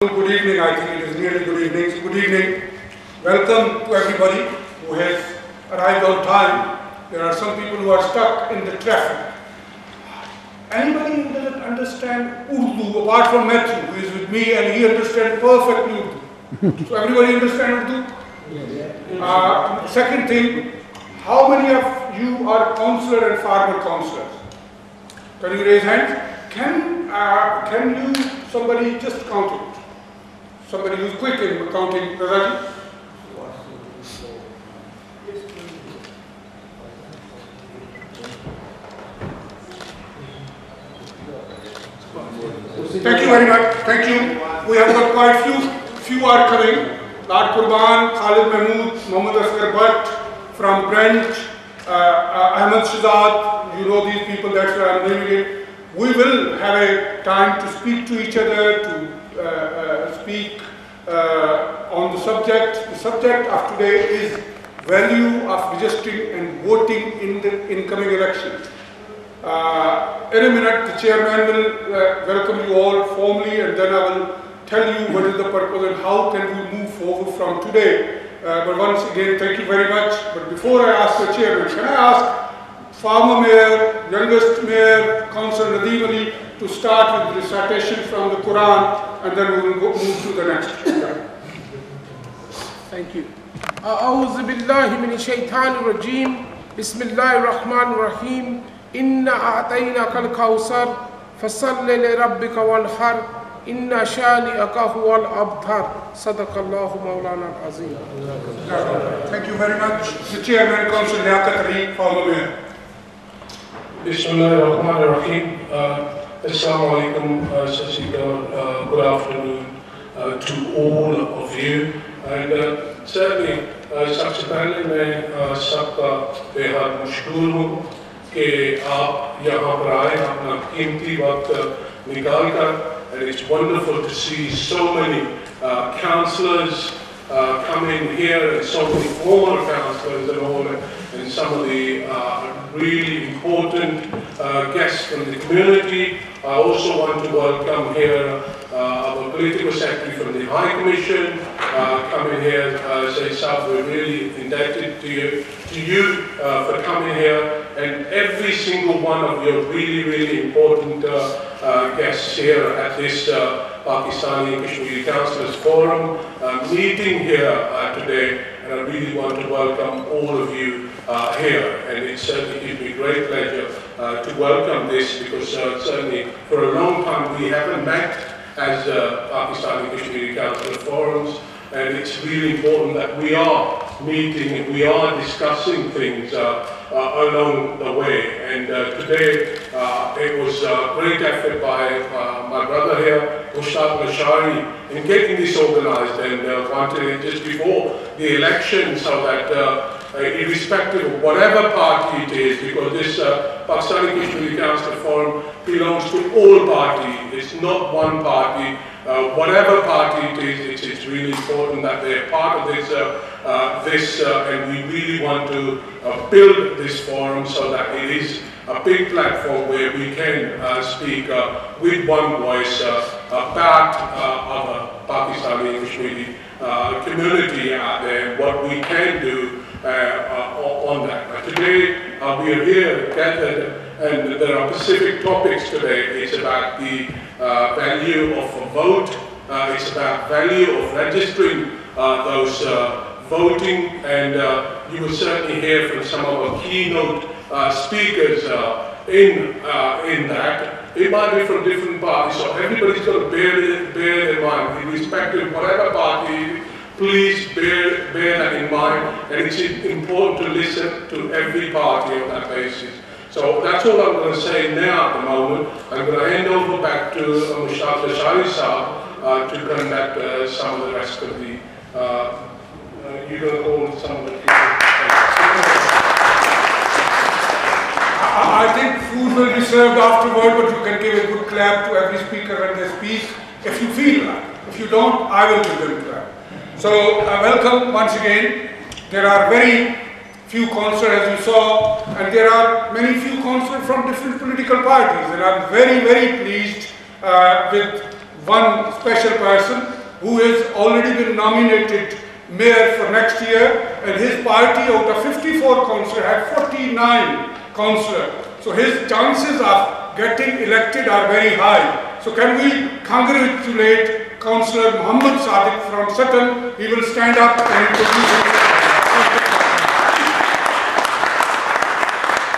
Good evening, I think it is nearly good evening. Good evening. Welcome to everybody who has arrived on time. There are some people who are stuck in the traffic. Anybody who doesn't understand Urdu, apart from Matthew, who is with me and he understands perfectly Urdu. so everybody understand Urdu? Uh, second thing, how many of you are counselor and farmer counselors? Can you raise hands? Can, uh, can you, somebody just count it? Somebody who's quick in counting, Razaji? Thank you very much. Thank you. We have got quite few. Few are coming. Lord Qurban, Khalid Mahmood, Mohammad Asghar Butt from Brent, uh, uh, Ahmed Shazad. You know these people. That's why I'm naming it. We will have a time to speak to each other, to speak uh, on the subject. The subject of today is value of registering and voting in the incoming election. Uh, in a minute, the chairman will uh, welcome you all formally and then I will tell you what is the purpose and how can we move forward from today. Uh, but once again, thank you very much. But before I ask the chairman, can I ask former mayor, youngest mayor, Councillor Nadeem Ali, to start with recitation from the Quran and then we will go, move to the next. Thank you. أعوذ بالله من الشيطان الرجيم بسم الله الرحمن الرحيم إنا أعطيناك الكوثر فصل لربك وانحر إن شانئك هو الأبتر صدق الله مولانا العظيم Thank you very much. The chairman, Councillor Liaquat Ali, former mayor. Bismillah ar-Rahman ar-Rahim. Uh, Assalamu alaikum, uh, Sat Sri Akal. uh, good afternoon uh, to all of you. And uh, certainly, uh, सबसे पहले मैं uh, सबका बेहद मशहूर हूँ कि आप यहाँ पर आए अपना कीमती वक्त निकाल कर and it's wonderful to see so many uh, councillors uh, come in here and so many former councillors and all and, and some of the uh, really important uh, guests from the community. I also want to welcome here uh, our political secretary from the High Commission, uh, coming here, uh, say, Sab, we're really indebted to you, to you uh, for coming here, and every single one of your really, really important guests here at this Pakistani Kashmiri Councillors Forum meeting here today, and I really want to welcome all of you uh, here, and it certainly gives me great pleasure uh, to welcome this because uh, certainly for a long time we haven't met as uh, Pakistani Kashmiri Council Forums, and it's really important that we are meeting we are discussing things uh, along the way. And uh, today uh, it was a great effort by uh, my brother here, Mushtaq Lashari, in getting this organized and uh, wanted it just before the election so that uh, irrespective of whatever party it is, because this uh, Pakistani Kashmiri Council Forum belongs to all parties. It's not one party. Uh, whatever party it is, it's, it's really important that they're part of this, uh, uh, this uh, and we really want to build this forum so that it is a big platform where we can speak with one voice about our Pakistani Kashmiri community out there, what we can do on that. But today uh, we are here gathered and there are specific topics today. It's about the uh, value of a vote, uh, it's about value of registering uh, those uh, voting and uh, you will certainly hear from some of our keynote uh, speakers uh, in, uh, in that. It might be from different parties, so everybody's got to bear, bear their mind, irrespective of whatever party please bear, bear that in mind, and it's important to listen to every party on that basis. So that's all I'm going to say now at the moment. I'm going to hand over back to uh, Mushtaq Lashari Saab uh, to conduct uh, some of the rest of the, uh, uh, you're going to on some of the I I think food will be served afterward, but you can give a good clap to every speaker when they speak, if you feel like. If you don't, I will give them clap. So, uh, welcome once again. There are very few councillors, as you saw, and there are many few councillors from different political parties, and I'm very, very pleased uh, with one special person who has already been nominated mayor for next year and his party out of 54 councillors had 49 councillors. So his chances of getting elected are very high. So can we congratulate Councillor Muhammad Sadiq from Sutton. He will stand up and introduce himself.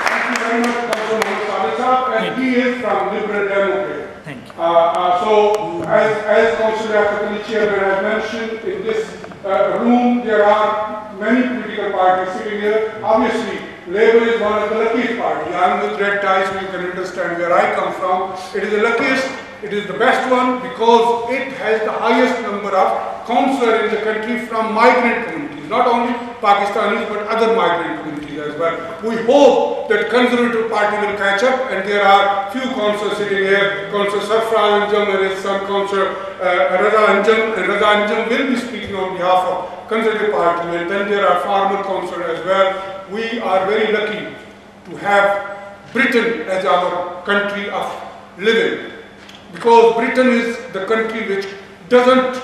Thank you very much, Councillor Muhammad Sadiq and he is from Liberal Democrat. Thank you. Uh, uh, so, as, as Councillor Liaquat Ali Chairman has mentioned, in this uh, room there are many political parties sitting here. Obviously, Labour is one of the luckiest parties. I am with red ties, so you can understand where I come from. It is the luckiest, it is the best one because it has the highest number of councillors in the country from migrant communities, not only Pakistanis but other migrant communities as well. We hope that Conservative Party will catch up and there are few councillors sitting here, Councillor Sarfraz Anjum and his son Councillor uh, Raza Anjum, and Raza Anjum will be speaking on behalf of Conservative Party and then there are farmer councillors as well. We are very lucky to have Britain as our country of living because Britain is the country which doesn't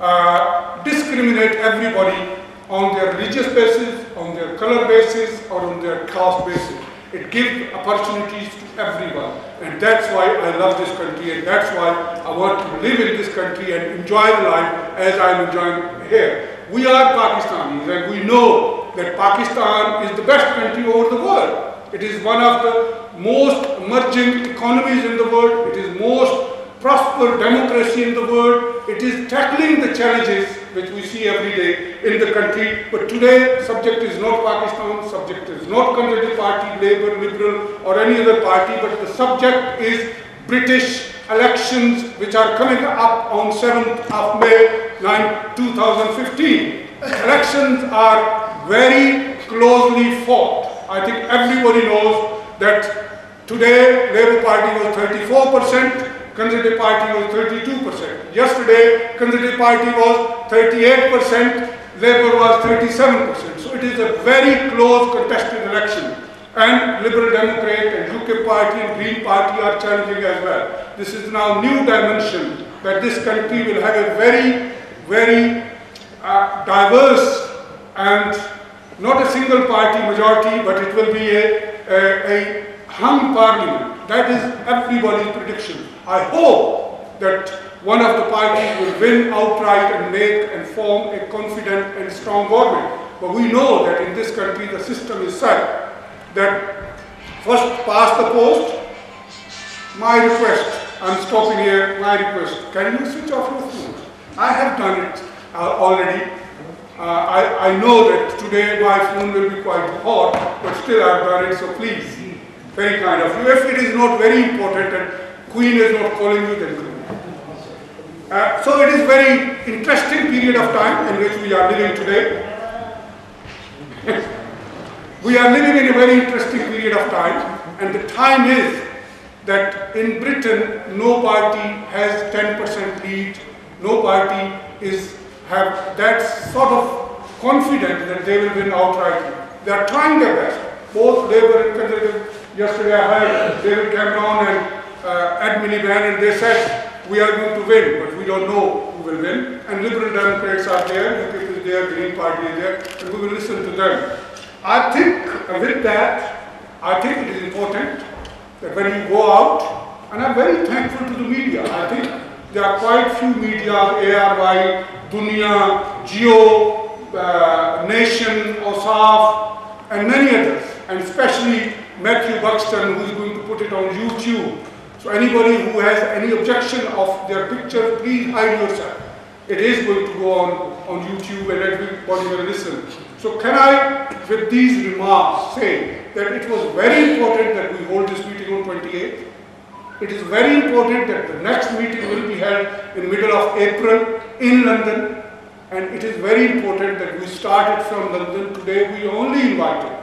uh, discriminate everybody on their religious basis, on their color basis, or on their caste basis. It gives opportunities to everyone. And that's why I love this country and that's why I want to live in this country and enjoy life as I'm enjoying here. We are Pakistanis and we know that Pakistan is the best country over the world. It is one of the most emerging economies in the world. It is most prosper democracy in the world. It is tackling the challenges which we see every day in the country. But today, subject is not Pakistan, subject is not Conservative Party, Labour, Liberal or any other party, but the subject is British elections which are coming up on 7th of May 9, 2015. Elections are very closely fought. I think everybody knows that today Labour Party was 34%, Conservative Party was 32%. Yesterday, Conservative Party was 38%, Labour was 37%. So it is a very close contested election. And Liberal Democrat and UKIP Party and Green Party are challenging as well. This is now new dimension that this country will have a very, very uh, diverse and not a single party majority, but it will be a, a, a hung parliament. That is everybody's prediction. I hope that one of the parties will win outright and make and form a confident and strong government. But we know that in this country the system is such that first past the post, my request, I'm stopping here, my request, can you switch off your phone? I have done it uh, already. Uh, I, I know that today my phone will be quite hot, but still I've done it, so please, very kind of you. If it is not very important and Queen is not calling you, then do. Uh, so it is very interesting period of time in which we are living today. we are living in a very interesting period of time, and the time is that in Britain no party has 10% lead, no party is have that sort of confidence that they will win outright. They are trying their best, both Labour and Conservative. Yesterday I heard David Cameron and uh, Ed Miliband and they said we are going to win, but we don't know who will win. And Liberal Democrats are there, UKIP is there, Green Party is there, and we will listen to them. I think with that, I think it is important that when you go out, and I'm very thankful to the media. I think there are quite few media, ARY, Dunya, Geo, uh, Nation, OSAF, and many others, and especially Matthew Buxton, who is going to put it on YouTube. So anybody who has any objection of their picture, please hide yourself. It is going to go on, on YouTube and everybody will listen. So can I, with these remarks, say that it was very important that we hold this meeting on 28th. It is very important that the next meeting will be held in middle of April in London. And it is very important that we started from London. Today we only invited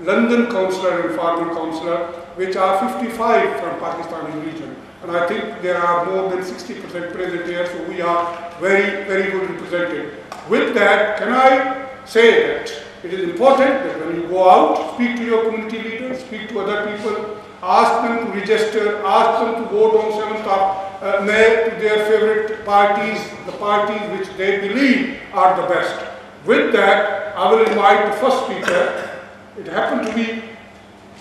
London councillor and farmer councillor, which are 55 from Pakistani region. And I think there are more than 60% present here, so we are very, very good represented. With that, can I say that it is important that when you go out, speak to your community leaders, speak to other people, ask them to register, ask them to vote on 7th of uh, mayor to their favorite parties, the parties which they believe are the best. With that, I will invite the first speaker. It happened to be,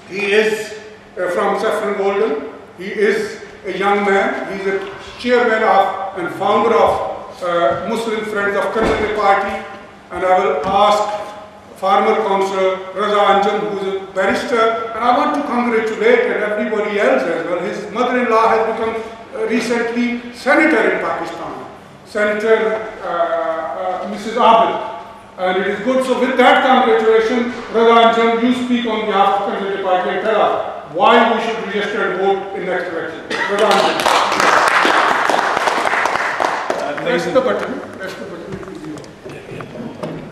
he is uh, from Saffron Golden. He is a young man. He is a chairman of and founder of uh, Muslim Friends of Community Party. And I will ask former councillor Raza Anjum, who is a barrister, and I want to congratulate and everybody else as well. His mother-in-law has become uh, recently senator in Pakistan, Senator uh, uh, Mrs. Abid. And it is good. So with that congratulation, Raza Anjum, you speak on behalf of the Party and tell us why we should register and vote in next election. Raza Anjum. Press. Press the button.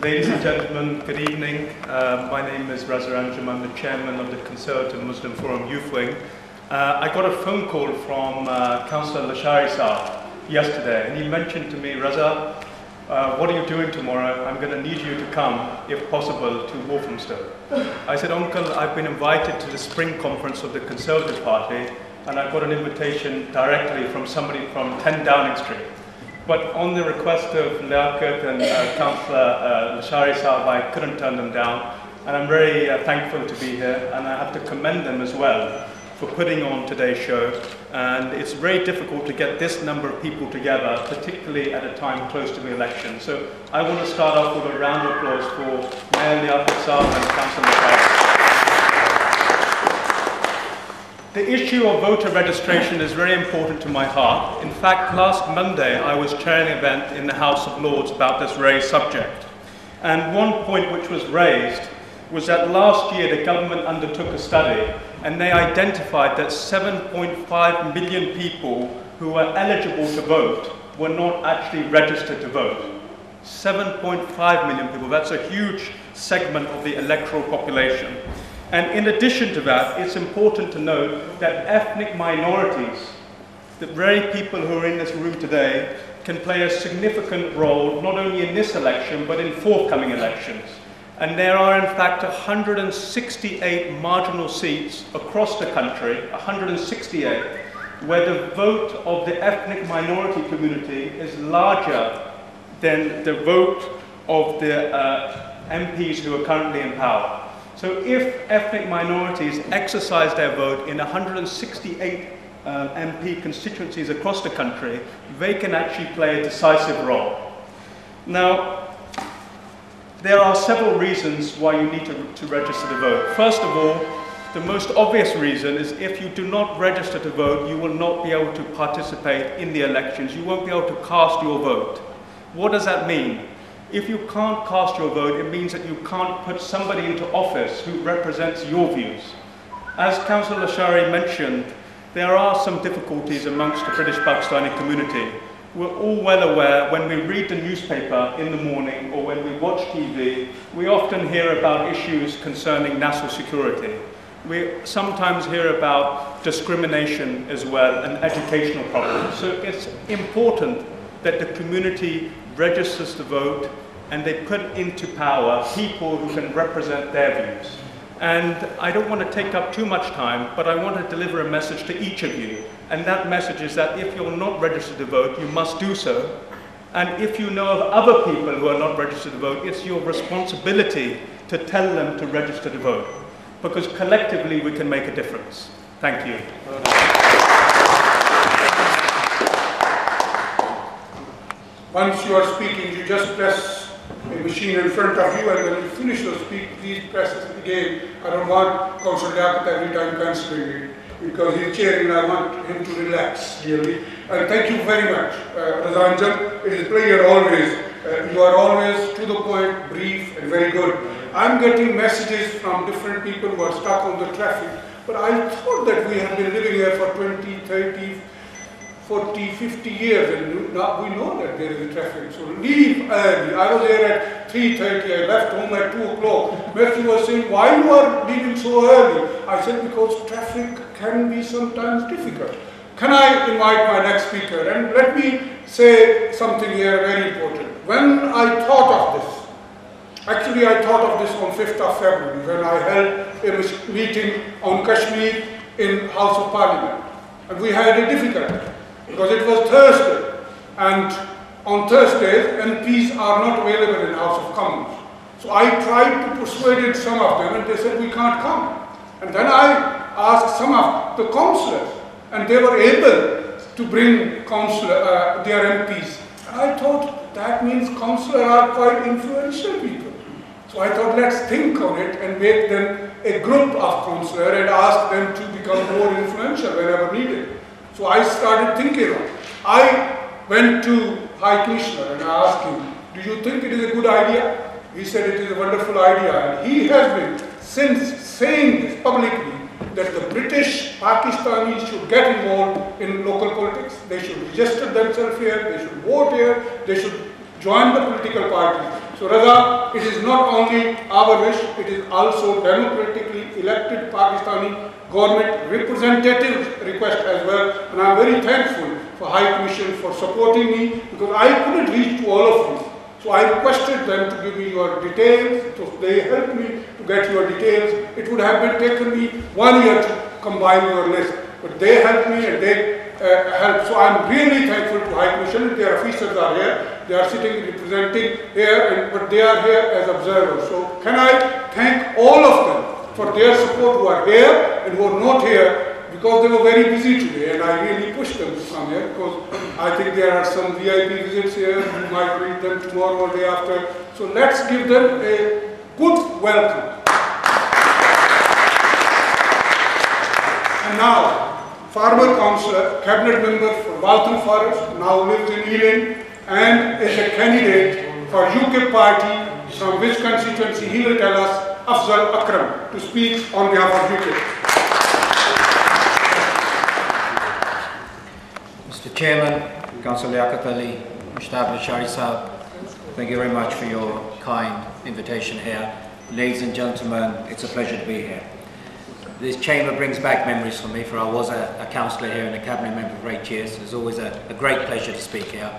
Ladies and gentlemen, good evening. Uh, my name is Raza Anjum. I'm the chairman of the Conservative Muslim Forum Youth Wing. Uh, I got a phone call from uh, Councillor Lashari Saab yesterday, and he mentioned to me, Raza, uh, what are you doing tomorrow? I'm going to need you to come, if possible, to Walthamstow. I said, Uncle, I've been invited to the spring conference of the Conservative Party, and I got an invitation directly from somebody from 10 Downing Street. But on the request of Liaquat and uh, Councillor uh, Lashari Saab, I couldn't turn them down. And I'm very uh, thankful to be here, and I have to commend them as well for putting on today's show. And it's very difficult to get this number of people together, particularly at a time close to the election. So I want to start off with a round of applause for Mayor Liaquat Saab and Councillor Lashari. The issue of voter registration is very important to my heart. In fact, last Monday I was chairing an event in the House of Lords about this very subject. And one point which was raised was that last year the government undertook a study and they identified that 7.5 million people who were eligible to vote were not actually registered to vote. 7.5 million people, that's a huge segment of the electoral population. And in addition to that, it's important to note that ethnic minorities, the very people who are in this room today, can play a significant role not only in this election but in forthcoming elections. And there are in fact 168 marginal seats across the country, 168, where the vote of the ethnic minority community is larger than the vote of the uh, MPs who are currently in power. So if ethnic minorities exercise their vote in 168 um, MP constituencies across the country, they can actually play a decisive role. Now, there are several reasons why you need to, to register to vote. First of all, the most obvious reason is if you do not register to vote, you will not be able to participate in the elections. You won't be able to cast your vote. What does that mean? If you can't cast your vote, it means that you can't put somebody into office who represents your views. As Councillor Lashari mentioned, there are some difficulties amongst the British Pakistani community. We're all well aware when we read the newspaper in the morning or when we watch TV, we often hear about issues concerning national security. We sometimes hear about discrimination as well and educational problems. So it's important that the community registers to vote, and they put into power people who can represent their views. And I don't want to take up too much time, but I want to deliver a message to each of you. And that message is that if you're not registered to vote, you must do so. And if you know of other people who are not registered to vote, it's your responsibility to tell them to register to vote. Because collectively we can make a difference. Thank you. Once you are speaking, you just press a machine in front of you, and when you finish your speech, please press it again. I don't want Councillor Liaquat every time cancelling it, because he's chairing, and I want him to relax, really. And thank you very much, uh, Raza Anjum. It is a pleasure always. Uh, you are always to the point, brief, and very good. I'm getting messages from different people who are stuck on the traffic, but I thought that we have been living here for 20, 30, 40, 50 years and now we know that there is a traffic. So leave early. I was there at 3.30, I left home at 2 o'clock. Matthew was saying, why you are leaving so early? I said, because traffic can be sometimes difficult. Can I invite my next speaker? And let me say something here very important. When I thought of this, actually I thought of this on 5th of February when I held a meeting on Kashmir in House of Parliament. And we had a difficulty. Because it was Thursday. And on Thursdays, MPs are not available in the House of Commons. So I tried to persuade some of them and they said we can't come. And then I asked some of the councillors and they were able to bring councillor, uh, their MPs. And I thought that means councillors are quite influential people. So I thought let's think on it and make them a group of councillors and ask them to become more influential whenever needed. So I started thinking. I went to High Commissioner and I asked him, do you think it is a good idea? He said it is a wonderful idea and he has been since saying this publicly that the British Pakistanis should get involved in local politics. They should register themselves here, they should vote here, they should join the political parties. So Raza, it is not only our wish, it is also democratically elected Pakistani government representative request as well. And I am very thankful for High Commission for supporting me because I couldn't reach to all of you. So I requested them to give me your details. So they helped me to get your details. It would have been taken me one year to combine your list. But they helped me and they uh, helped. So I'm really thankful to High Commission. Their officers are here. They are sitting representing here, and, but they are here as observers. So can I thank all of them for their support who are here and who are not here because they were very busy today and I really pushed them to come here because I think there are some VIP visits here, you might read them tomorrow or day after. So let's give them a good welcome. And now, former councillor, cabinet member for Waltham Forest, now lives in Ealing and is a candidate for UKIP party from which constituency he will tell us, Afzal Akram, to speak on behalf of UKIP. Mr. Chairman, Councillor Liaquat Ali, Mushtaq Shari Saab, thank you very much for your kind invitation here. Ladies and gentlemen, it's a pleasure to be here. This chamber brings back memories for me, for I was a, a councillor here and a cabinet member for eight years. It's always a, a great pleasure to speak here.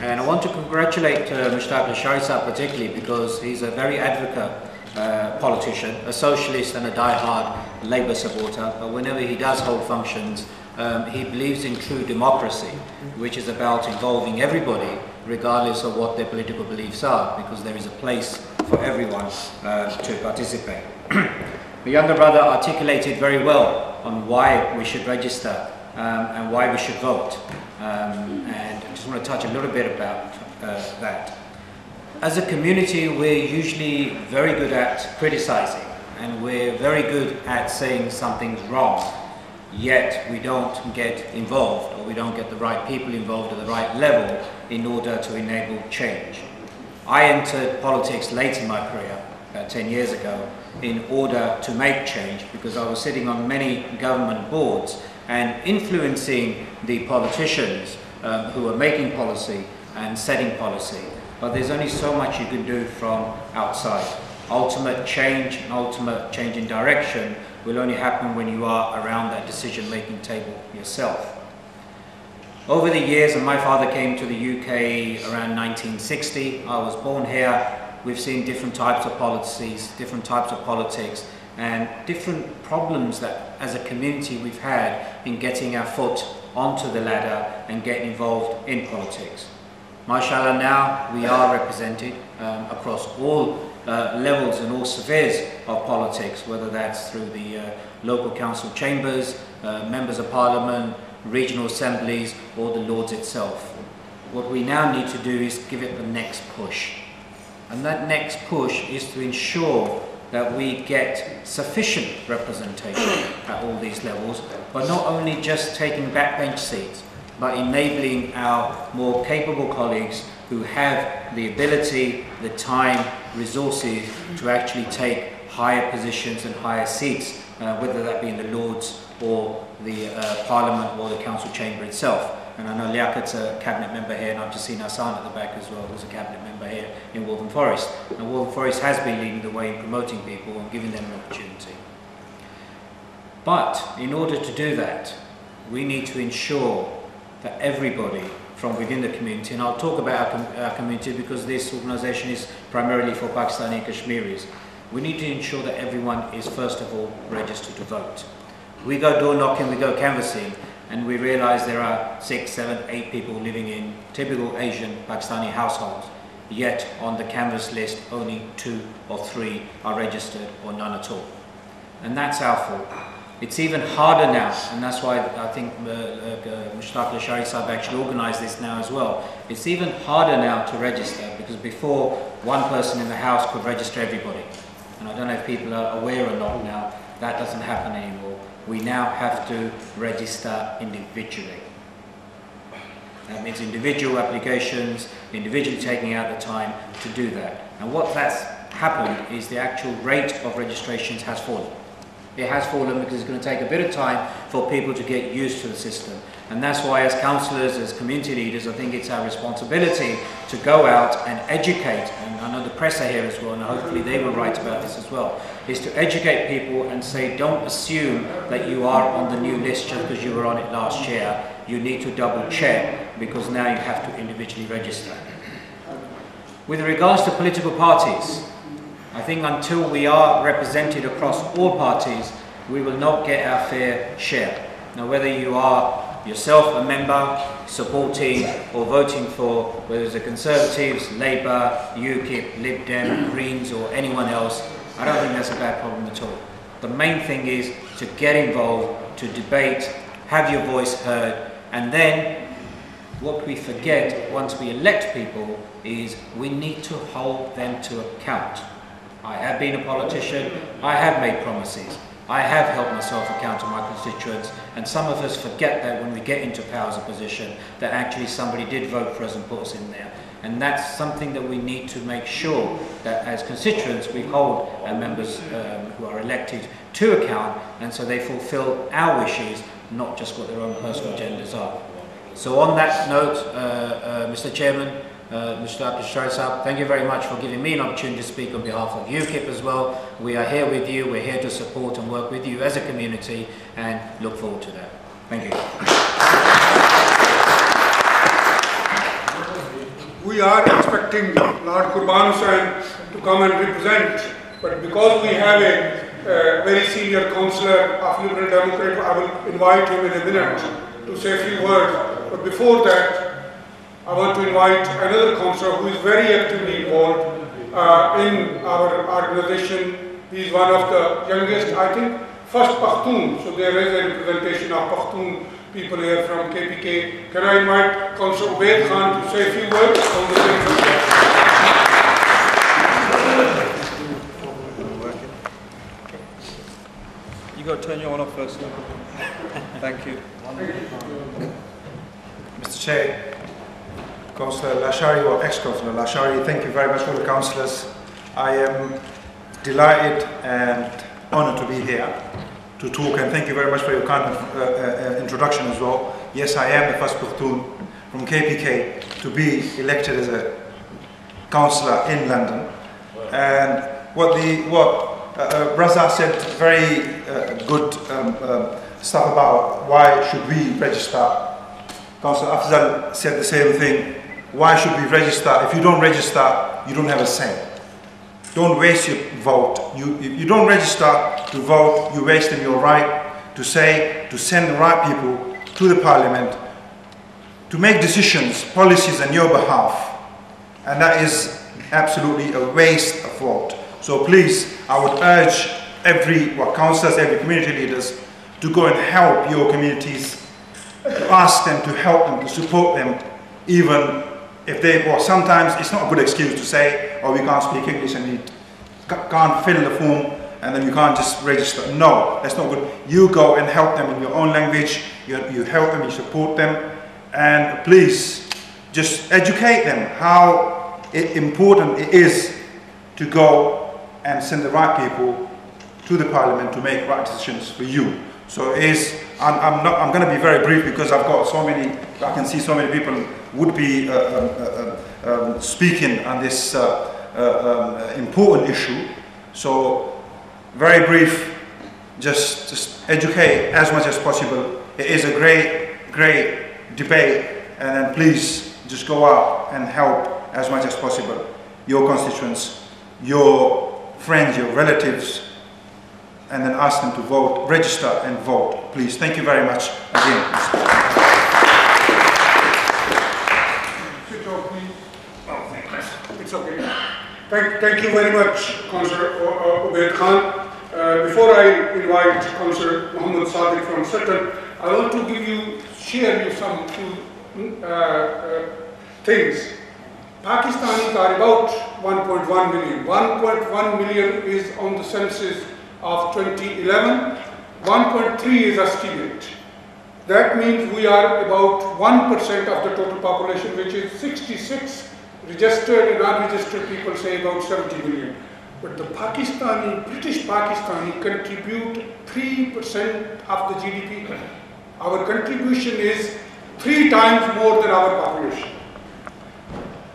And I want to congratulate uh, Mushtaq Lashari particularly because he's a very advocate uh, politician, a socialist and a die-hard Labour supporter. But whenever he does hold functions, um, he believes in true democracy, which is about involving everybody regardless of what their political beliefs are, because there is a place for everyone uh, to participate. the younger brother articulated very well on why we should register um, and why we should vote. Um, and I just want to touch a little bit about uh, that. As a community, we're usually very good at criticizing and we're very good at saying something's wrong yet we don't get involved or we don't get the right people involved at the right level in order to enable change. I entered politics late in my career, about 10 years ago, in order to make change because I was sitting on many government boards and influencing the politicians um, who are making policy and setting policy. But there's only so much you can do from outside. Ultimate change and ultimate change in direction will only happen when you are around that decision-making table yourself. Over the years, and my father came to the UK around 1960, I was born here, we've seen different types of policies, different types of politics, and different problems that as a community we've had in getting our foot onto the ladder and getting involved in politics. Mashallah now we are represented um, across all uh, levels and all spheres of politics, whether that's through the uh, local council chambers, uh, members of parliament, regional assemblies, or the Lords itself. What we now need to do is give it the next push. And that next push is to ensure that we get sufficient representation at all these levels, but not only just taking backbench seats, but enabling our more capable colleagues who have the ability, the time, resources to actually take higher positions and higher seats, uh, whether that be in the Lords or the uh, Parliament or the Council Chamber itself. And I know Liaquat's a cabinet member here, and I've just seen Hassan at the back as well, who's a cabinet member here in Waltham Forest. And Waltham Forest has been leading the way in promoting people and giving them an opportunity. But in order to do that, we need to ensure that everybody from within the community, and I'll talk about our, com our community because this organisation is primarily for Pakistani Kashmiris, we need to ensure that everyone is first of all registered to vote. We go door knocking, we go canvassing, and we realize there are six, seven, eight people living in typical Asian Pakistani households. Yet on the canvas list, only two or three are registered or none at all. And that's our fault. It's even harder now, and that's why I think uh, uh, Mushtaq Lashari actually organised this now as well. It's even harder now to register because before one person in the house could register everybody. And I don't know if people are aware or not now, that doesn't happen anymore. We now have to register individually. That means individual applications, individually taking out the time to do that. And what that's happened is the actual rate of registrations has fallen. It has fallen because it's going to take a bit of time for people to get used to the system. And that's why as councillors, as community leaders, I think it's our responsibility to go out and educate, and I know the press are here as well, and hopefully they will write about this as well, is to educate people and say don't assume that you are on the new list just because you were on it last year. You need to double check because now you have to individually register. With regards to political parties, I think until we are represented across all parties, we will not get our fair share. Now, whether you are yourself a member, supporting or voting for, whether it's the Conservatives, Labour, UKIP, Lib Dem, Greens or anyone else, I don't think that's a bad problem at all. The main thing is to get involved, to debate, have your voice heard, and then what we forget once we elect people is we need to hold them to account. I have been a politician, I have made promises, I have held myself accountable to my constituents, and some of us forget that when we get into powers of position, that actually somebody did vote for us and put us in there. And that's something that we need to make sure that as constituents we hold our members um, who are elected to account, and so they fulfill our wishes, not just what their own personal agendas are. So on that note, uh, uh, Mr Chairman, uh, Mr. Saab, thank you very much for giving me an opportunity to speak on behalf of UKIP as well. We are here with you, we're here to support and work with you as a community and look forward to that. Thank you. We are expecting Lord Qurban Hussain to come and represent, but because we have a very senior councillor of Liberal Democrat, I will invite him in a minute to say a few words. But before that, I want to invite another councillor who is very actively involved uh, in our organization. He is one of the youngest, I think, first Pashtun. So there is a representation of Pashtun people here from KPK. Can I invite Councillor Ubaid Khan to say a few words on the same? You got to turn your one off first. Thank you. Mr. Chair, Councillor Lashari or ex-Councillor Lashari, thank you very much for the councillors. I am delighted and honoured to be here to talk and thank you very much for your kind of, uh, uh, introduction as well. Yes, I am the first Pakhtun from KPK to be elected as a councillor in London. And what the what uh, uh Raza said very uh, good um, uh, stuff about why should we register. Councillor Afzal said the same thing why should we register? If you don't register, you don't have a say. Don't waste your vote. You, if you don't register to vote, you're wasting your right to say, to send the right people to the parliament to make decisions, policies on your behalf. And that is absolutely a waste of vote. So please, I would urge every well, councillors, every community leaders to go and help your communities, to ask them to help them, to support them, even if they, well, sometimes it's not a good excuse to say, oh, we can't speak English and we can't fill the form and then you can't just register. No, that's not good. You go and help them in your own language, you, you help them, you support them, and please just educate them how it, important it is to go and send the right people to the parliament to make right decisions for you. So it is, I'm, I'm, not, I'm going to be very brief because I've got so many, I can see so many people would be uh, um, uh, um, um, speaking on this uh, um, important issue. So very brief, just, just educate as much as possible. It is a great, great debate and then please just go out and help as much as possible your constituents, your friends, your relatives, and then ask them to vote, register and vote, please. Thank you very much again. Switch off, please. Oh, thank you. It's okay. Thank, thank you very much, Councillor Ubaid Khan. Uh, before I invite Councillor Muhammad Sadiq from Sutton, I want to give you, share you some few uh, uh, things. Pakistanis are about 1.1 million. 1.1 million is on the census of 2011. 1.3 is estimate. That means we are about 1% of the total population, which is 66 registered and unregistered people say about 70 million. But the Pakistani, British Pakistani contribute 3% of the GDP. Our contribution is three times more than our population.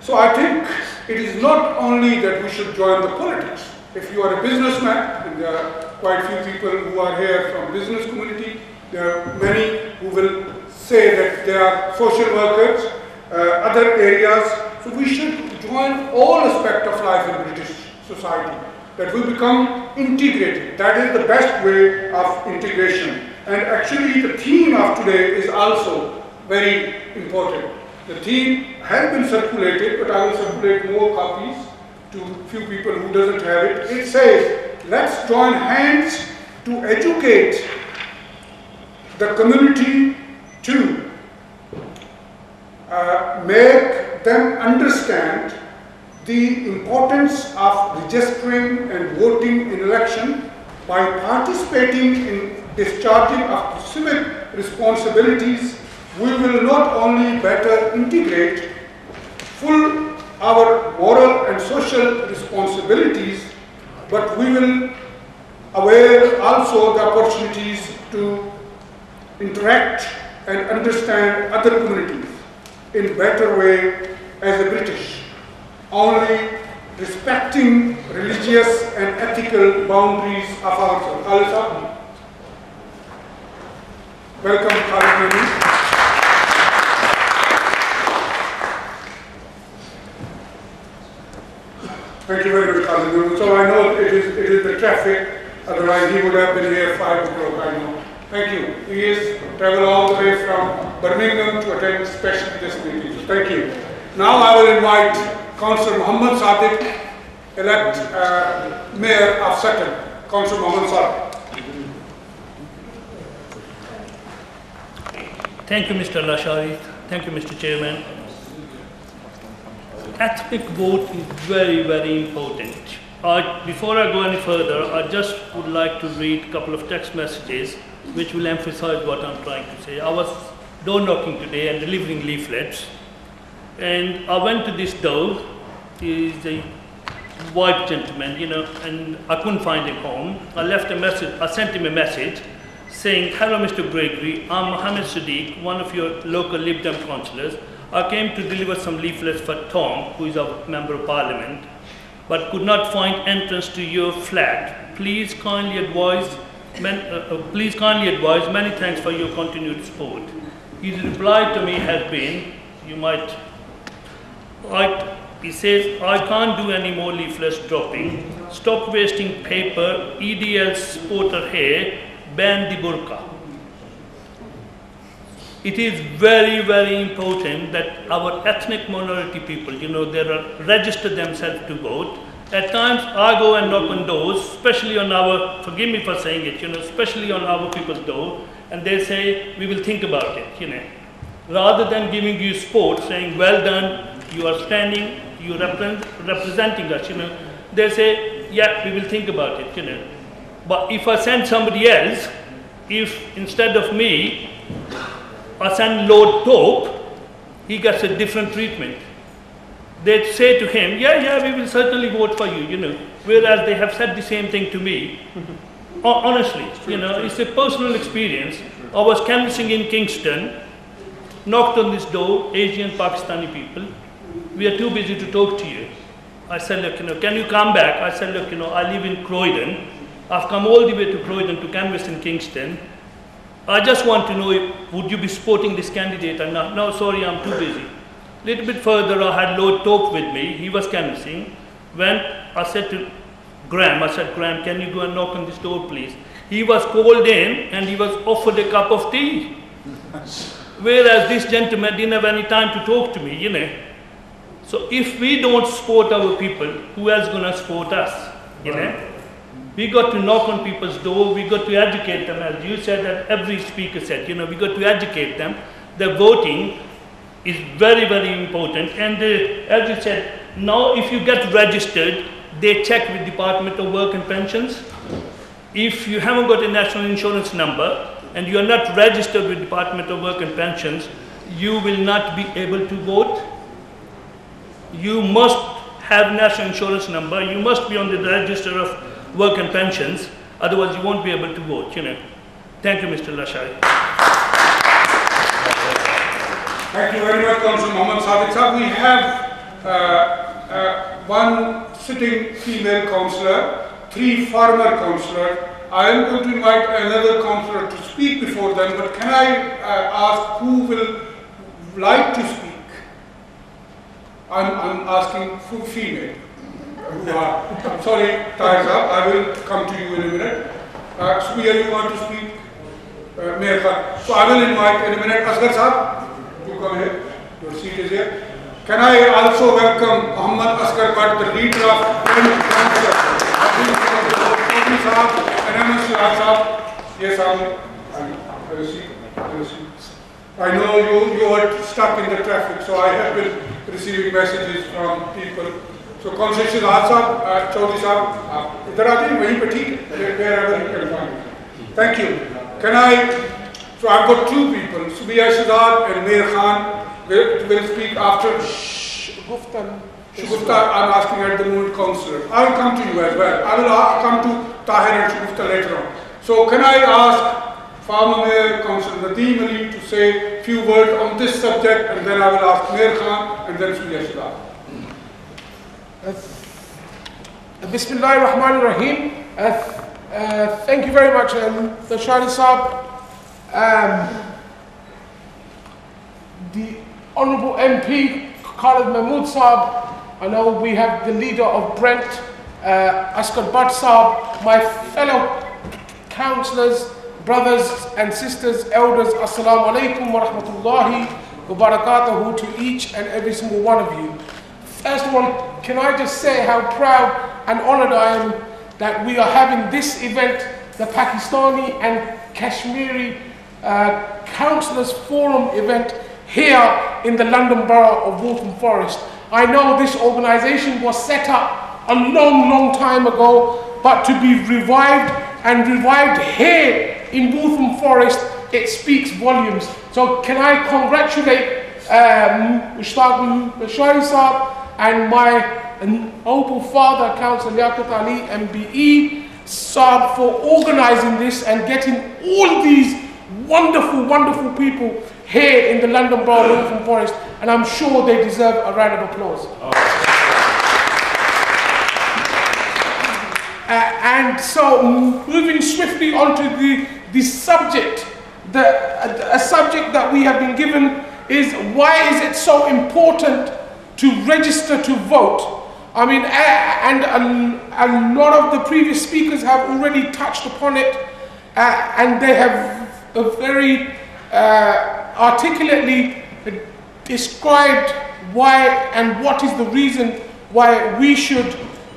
So I think it is not only that we should join the politics. If you are a businessman, and there are quite few people who are here from business community, there are many who will say that they are social workers, uh, other areas. So we should join all aspects of life in British society, that we become integrated. That is the best way of integration. And actually the theme of today is also very important. The theme has been circulated, but I will circulate more copies to few people who doesn't have it. It says, let's join hands to educate the community to uh, make them understand the importance of registering and voting in election by participating in discharging of civic responsibilities we will not only better integrate full our moral and social responsibilities but we will aware also the opportunities to interact and understand other communities in better way as a British, only respecting religious and ethical boundaries of ourselves. Khalid Welcome, Khalid. Thank you very much, Khalid. So I know it is, it is the traffic, otherwise he would have been here 5 o'clock, I know. Thank you. He is traveled all the way from Birmingham to attend especially this meeting. Thank you. Now I will invite Councillor Muhammad Sadiq, elect uh, Mayor of Sutton. Councillor Muhammad Sadiq. Thank you, Mr. Lashari. Thank you, Mr. Chairman. Ethnic vote is very, very important. Before I go any further, I just would like to read a couple of text messages which will emphasize what I'm trying to say. I was door knocking today and delivering leaflets, and I went to this door. He's a white gentleman, you know, and I couldn't find him home. I left a message, I sent him a message saying, Hello, Mr. Gregory, I'm Mohammed Sadiq, one of your local Lib Dem councillors. I came to deliver some leaflets for Tom, who is a member of parliament, but could not find entrance to your flat. Please kindly advise Man, uh, uh, please kindly advise, many thanks for your continued support. His reply to me has been, you might, I, he says, I can't do any more leaflets dropping. Stop wasting paper, EDL supporter here, ban the burqa. It is very, very important that our ethnic minority people, you know, they are register themselves to vote at times I go and knock on doors, especially on our, forgive me for saying it, you know, especially on our people's door, and they say, we will think about it, you know. Rather than giving you support, saying, well done, you are standing, you are represent, representing us, you know, they say, yeah, we will think about it, you know. But if I send somebody else, if instead of me, I send Lord Tope, he gets a different treatment they'd say to him, yeah, yeah, we will certainly vote for you, you know, whereas they have said the same thing to me. Honestly, you know, it's a personal experience. I was canvassing in Kingston, knocked on this door, Asian Pakistani people. We are too busy to talk to you. I said, look, you know, can you come back? I said, look, you know, I live in Croydon. I've come all the way to Croydon to canvass in Kingston. I just want to know, if, would you be supporting this candidate or not? No, sorry, I'm too busy. Little bit further, I had Lord Tope with me. He was canvassing. When I said to Graham. I said, Graham, can you go and knock on this door, please? He was called in and he was offered a cup of tea. Whereas this gentleman didn't have any time to talk to me, you know. So if we don't support our people, who else gonna support us? You know? We got to knock on people's door, we got to educate them, as you said, and every speaker said, you know, we got to educate them. The voting is very, very important. And uh, as you said, now if you get registered, they check with Department of Work and Pensions. If you haven't got a national insurance number and you are not registered with Department of Work and Pensions, you will not be able to vote. You must have national insurance number. You must be on the register of work and pensions. Otherwise, you won't be able to vote. You know. Thank you, Mr. Lasharie. Thank you very much, Councillor Mohammed Sadiq Sahab. We have uh, uh, one sitting female councillor, three former councillors. I am going to invite another councillor to speak before them, but can I uh, ask who will like to speak? I'm, I'm asking for female. I'm sorry, time's up. I will come to you in a minute. Uh, Subeha, you want to speak? Uh, Mayor. So I will invite in a minute Asghar Sahab welcome here. Your seat is here. Can I also welcome Muhammad Askar Bhatt, the leader of Prem Cancer. I know you, you are stuck in the traffic, so I have been receiving messages from people. So, Conscientious Aad Saab, Chaudhi Saab, wherever you can find me. Thank you. Can I so I've got two people, Subeha Shahzad and Mir Khan will, will speak after Guftan. Shugufta, I'm asking at the moment councillor. I will come to you as well. I will uh, come to Tahir and Shugufta later on. So can I ask former Mayor Councillor Nadeem Ali to say a few words on this subject and then I will ask Mayor Khan and then Subeha Shahzad. Bismillah ar-Rahman ar-Rahim. Uh, uh, thank you very much, um, the Shari Saab. Um, the Honourable MP, Khalid Mahmood Saab. I know we have the leader of Brent, uh, Asghar Butt Saab, my fellow councillors, brothers and sisters, elders, Assalamu alaikum wa rahmatullahi wa barakatuhu to each and every single one of you. First of all, can I just say how proud and honored I am that we are having this event, the Pakistani and Kashmiri uh, Councillors Forum event here in the London Borough of Waltham Forest. I know this organization was set up a long, long time ago, but to be revived and revived here in Waltham Forest, it speaks volumes. So can I congratulate um, Mushtaq Lasharie Saab and my noble father, Councillor Liaquat Ali MBE Saab for organizing this and getting all these wonderful, wonderful people here in the London Borough of Forest, and I'm sure they deserve a round of applause. Uh, and so, moving swiftly onto the, the subject, the, a, a subject that we have been given is why is it so important to register to vote? I mean, and a, a lot of the previous speakers have already touched upon it, uh, and they have a very uh, articulately described why and what is the reason why we should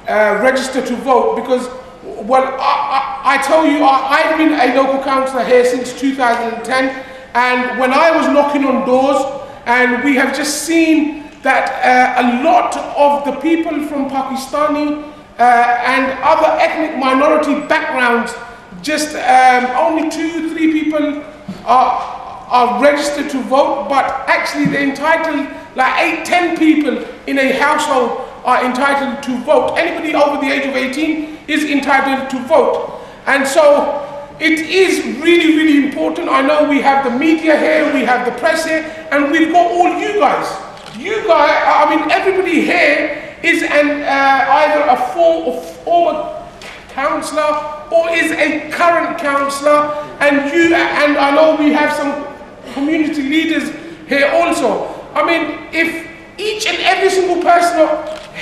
uh, register to vote. Because, well, I, I, I tell you, I, have been a local councillor here since 2010, and when I was knocking on doors, and we have just seen that uh, a lot of the people from Pakistani uh, and other ethnic minority backgrounds, just um, only two, three people are, are registered to vote, but actually they're entitled, like eight, ten people in a household are entitled to vote. Anybody over the age of 18 is entitled to vote. And so it is really, really important. I know we have the media here, we have the press here, and we've got all you guys. You guys, I mean, everybody here is an, uh, either a form, former councillor or is a current councillor, and you, and I know we have some community leaders here also. I mean, if each and every single person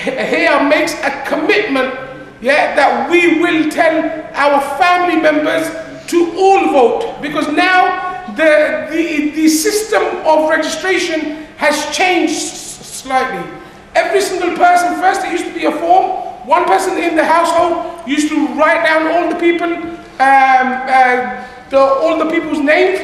here makes a commitment yeah, that we will tell our family members to all vote because now the, the, the system of registration has changed slightly. Every single person, first it used to be a form, one person in the household used to write down all the people, um, uh, the, all the people's names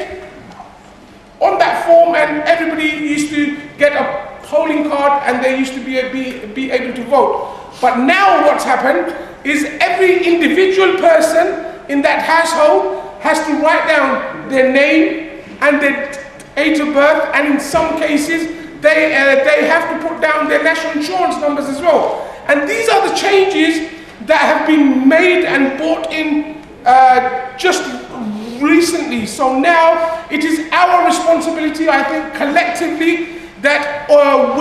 on that form and everybody used to get a polling card and they used to be, be, be able to vote. But now what's happened is every individual person in that household has to write down their name and their date of birth and in some cases they, uh, they have to put down their national insurance numbers as well. And these are the changes that have been made and brought in uh, just recently. So now it is our responsibility, I think, collectively, that uh,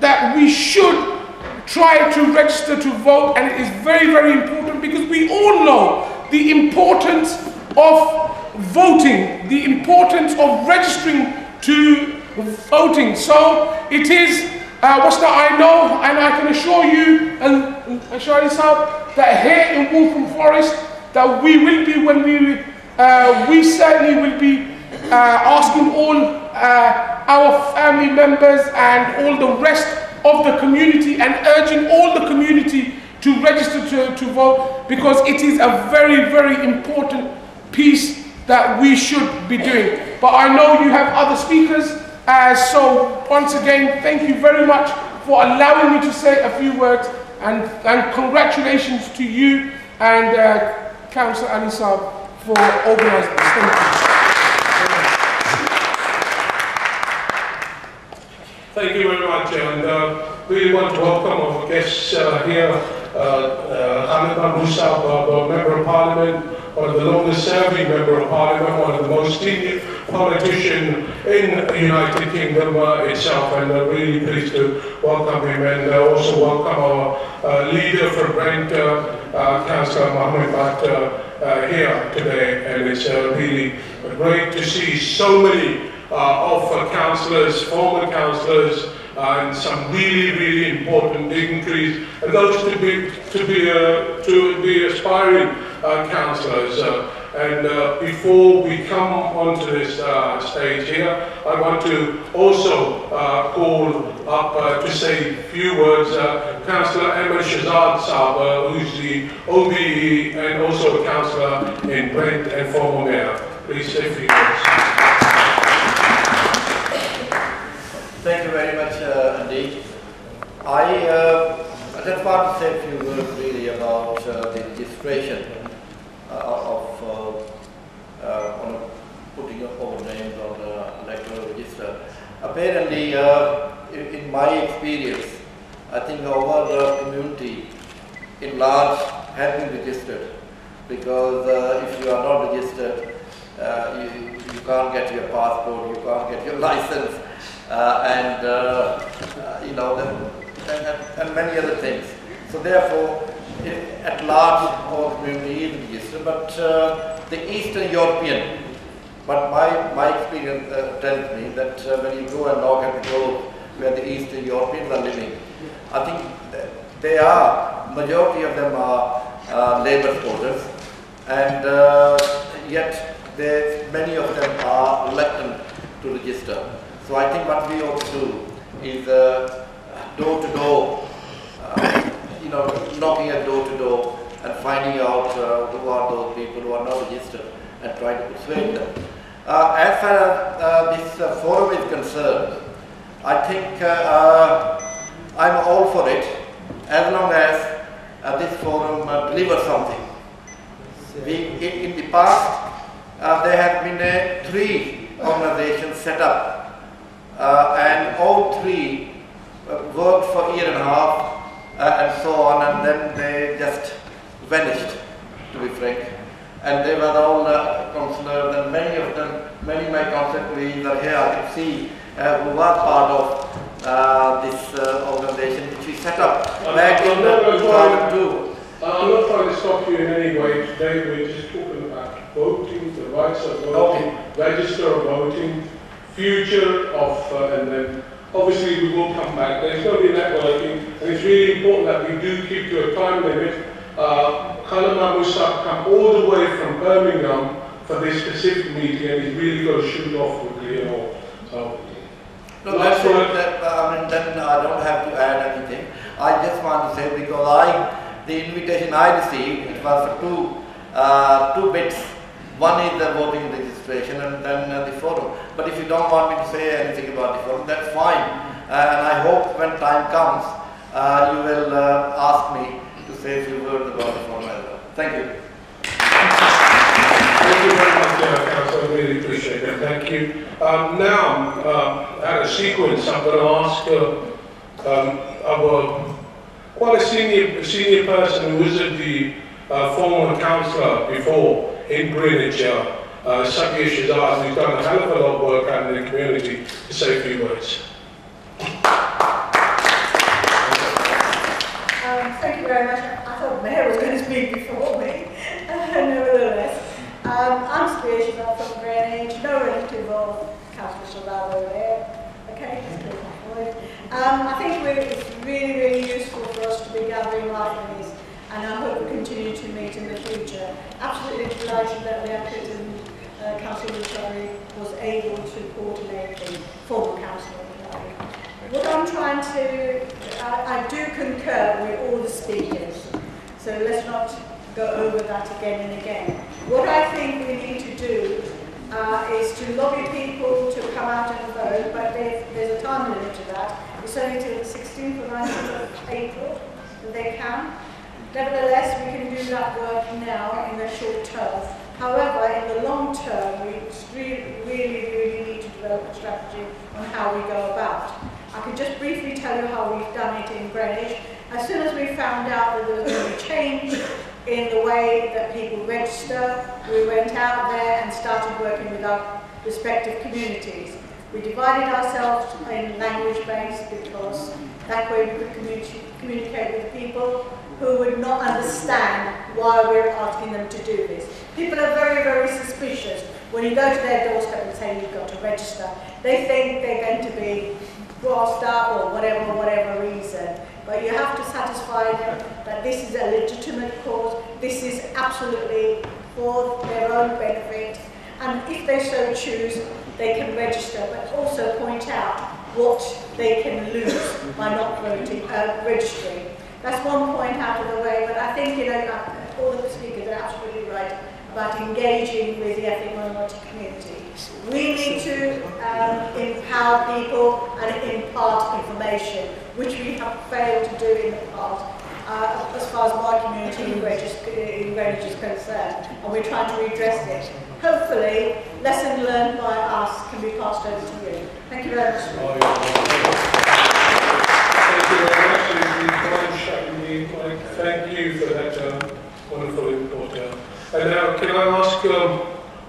that we should try to register to vote, and it is very, very important because we all know the importance of voting, the importance of registering to voting. So it is uh, what's that I know, and I can assure you, and assure yourself, that here in Waltham Forest, that we will be when we uh, we certainly will be uh, asking all uh, our family members and all the rest of the community and urging all the community to register to, to vote because it is a very, very important piece that we should be doing. But I know you have other speakers, uh, so once again, thank you very much for allowing me to say a few words and, and congratulations to you and uh, Councillor Ali Saab for organising this. Thank you. Thank you very much, and uh, we want to welcome our guests uh, here, Khalid Mahmood Saab, uh, Member of Parliament, one of the longest serving Member of Parliament, one of the most senior politician in the United Kingdom uh, itself, and I'm really pleased to welcome him, and uh, also welcome our uh, leader for Brent, uh, uh, Councillor Mohammed uh, here today, and it's really great to see so many of councillors, former councillors, and some really, really important dignitaries, and those to be to be uh, to be aspiring uh, councillors. Uh, and uh, before we come onto this uh, stage here, I want to also uh, call up uh, to say a few words. Uh, Councillor Emma Shazad Saab, uh, who's the OBE and also a councillor in Brent and former mayor. Please say a few words. Thank you very much, uh, Andy. I, uh, I just want to say a few words really about uh, the registration uh, of uh, uh, putting up our names on the electoral register. Apparently, in, in my experience, I think our community in large has been registered because if you are not registered, you, you can't get your passport, you can't get your license, and uh, uh, you know, and, and, many other things. So therefore, it, at large, our community is registered, but uh, the Eastern European, but my, my experience uh, tells me that uh, when you go and knock at the door where the Eastern Europeans are living, I think they are, majority of them are uh, labor supporters, and uh, yet many of them are reluctant to register. So I think what we ought to do is uh, door to door, uh, you know, knocking at door to door and finding out uh, who are those people who are not registered and trying to persuade them. As far as this forum is concerned, I think I'm all for it as long as uh, this forum uh, delivers something. We, in, in the past, uh, there have been uh, three organizations set up, and all three uh, worked for a year and a half, uh, and so on, and then they just vanished, to be frank. And they were all uh, councillors, and many of them, many of my colleagues are here, I can see, uh, who were part of uh, this uh, organization which we set up back in uh, 2002. Uh, I'm not trying to stop you in any way today, we're just talking about voting, the rights of voting, register of voting, future of, uh, and then obviously we will come back. There's going to be networking, and it's really important that we do keep to a time limit uh, Kalama Musa come all the way from Birmingham for this specific meeting and he's really got to shoot off you know. So, No, that's it. word. That, uh, I mean, then I don't have to add anything. I just want to say because I, the invitation I received, it was for two, uh, two bits. One is the voting registration and then uh, the forum. But if you don't want me to say anything about the forum, that's fine. Uh, and I hope when time comes, uh, you will uh, ask me to say a few words about the as well. Thank you. Thank you very much, uh, Councillor. I really appreciate that. Thank you. Um, now, uh, out of sequence, I'm going to ask uh, um, our quite a senior, senior person who was the uh, former councillor before in Greenwich, uh, uh, Shazad, who's done a hell of a lot of work out in the community, to say a few words. Um, thank you very much. I thought Mayor was going to speak before me. Nevertheless, um, I'm Spish, I'm from Greenwich, no relative of Councillor Shabab over there. Okay. Um, I think it's really, really useful for us to be gathering like this, and I hope we continue to meet in the future. Absolutely delighted that Liaquat and uh, Councillor Lasharie was able to coordinate the former Councillor. What I'm trying to, I, I do concur with all the speakers, so let's not go over that again and again. What I think we need to do uh, is to lobby people to come out and vote, but there's, there's a time limit to that. It's only till the 16th or 19th of April that they can. Nevertheless, we can do that work now in the short term. However, in the long term, we really, really, really need to develop a strategy on how we go about. I can just briefly tell you how we've done it in Greenwich. As soon as we found out that there was going to be change in the way that people register, we went out there and started working with our respective communities. We divided ourselves in language base because that way we could communi- communicate with people who would not understand why we're asking them to do this. People are very, very suspicious when you go to their doorstep and say you've got to register. They think they're going to be grassed up or whatever, whatever reason. But you have to satisfy them that this is a legitimate cause, this is absolutely for their own benefit, and if they so choose, they can register, but also point out what they can lose by not voting, uh, registering. That's one point out of the way, but I think, you know, uh, all the speakers are absolutely right about engaging with the ethnic minority community. We need to um, empower people and impart information, which we have failed to do in the past. Uh, as far as my community in Greenwich, is- concerned, and we're trying to redress it. Hopefully, lesson learned by us can be passed over to you. Thank you very much. Thank you very much. Thank you for that uh, wonderful report. Uh. And now, can I ask um,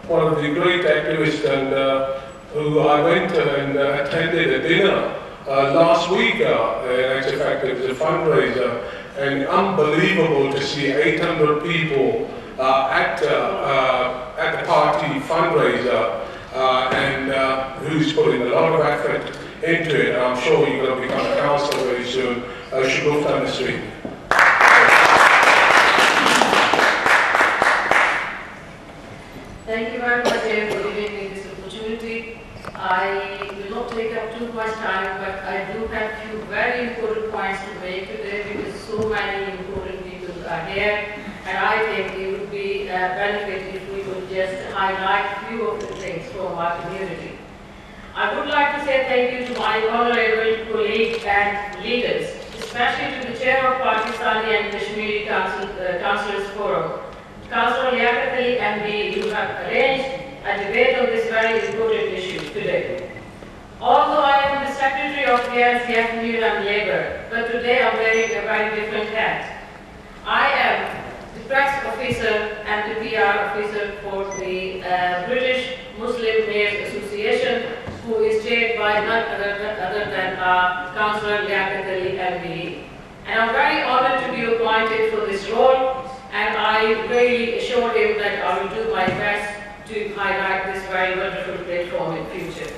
one of the great activists and uh, who I went and uh, attended a dinner uh, last week. Uh, in actual fact, it was a fundraiser, and unbelievable to see 800 people uh, at uh, uh, at the party fundraiser, uh, and uh, who's putting a lot of effort into it. I'm sure you're going to become a councillor very soon. Uh, Shugufta Misri. Thank you very much Dave, for giving me this opportunity. I will not take up too much time, but I do have a few very important points to make today because so many important people are here. And I think it would be uh, benefit if we would just highlight few of the things from our community. I would like to say thank you to my honorable colleagues and leaders, especially to the chair of Pakistani and Kashmiri Council, uh, Councillors Forum, Councillor Liaquat Ali MBE, who have arranged a debate on this very important issue today. Although I am the Secretary of ASCF New and Labour, but today I'm wearing a very different hat. I am the press officer and the PR officer for the uh, British Muslim Mayors Association, who is chaired by none other than, other than uh, Councillor Liaquat Ali MBE. And I'm very honored to be appointed for this role, and I really assure him that I will do my best to highlight this very wonderful platform in future.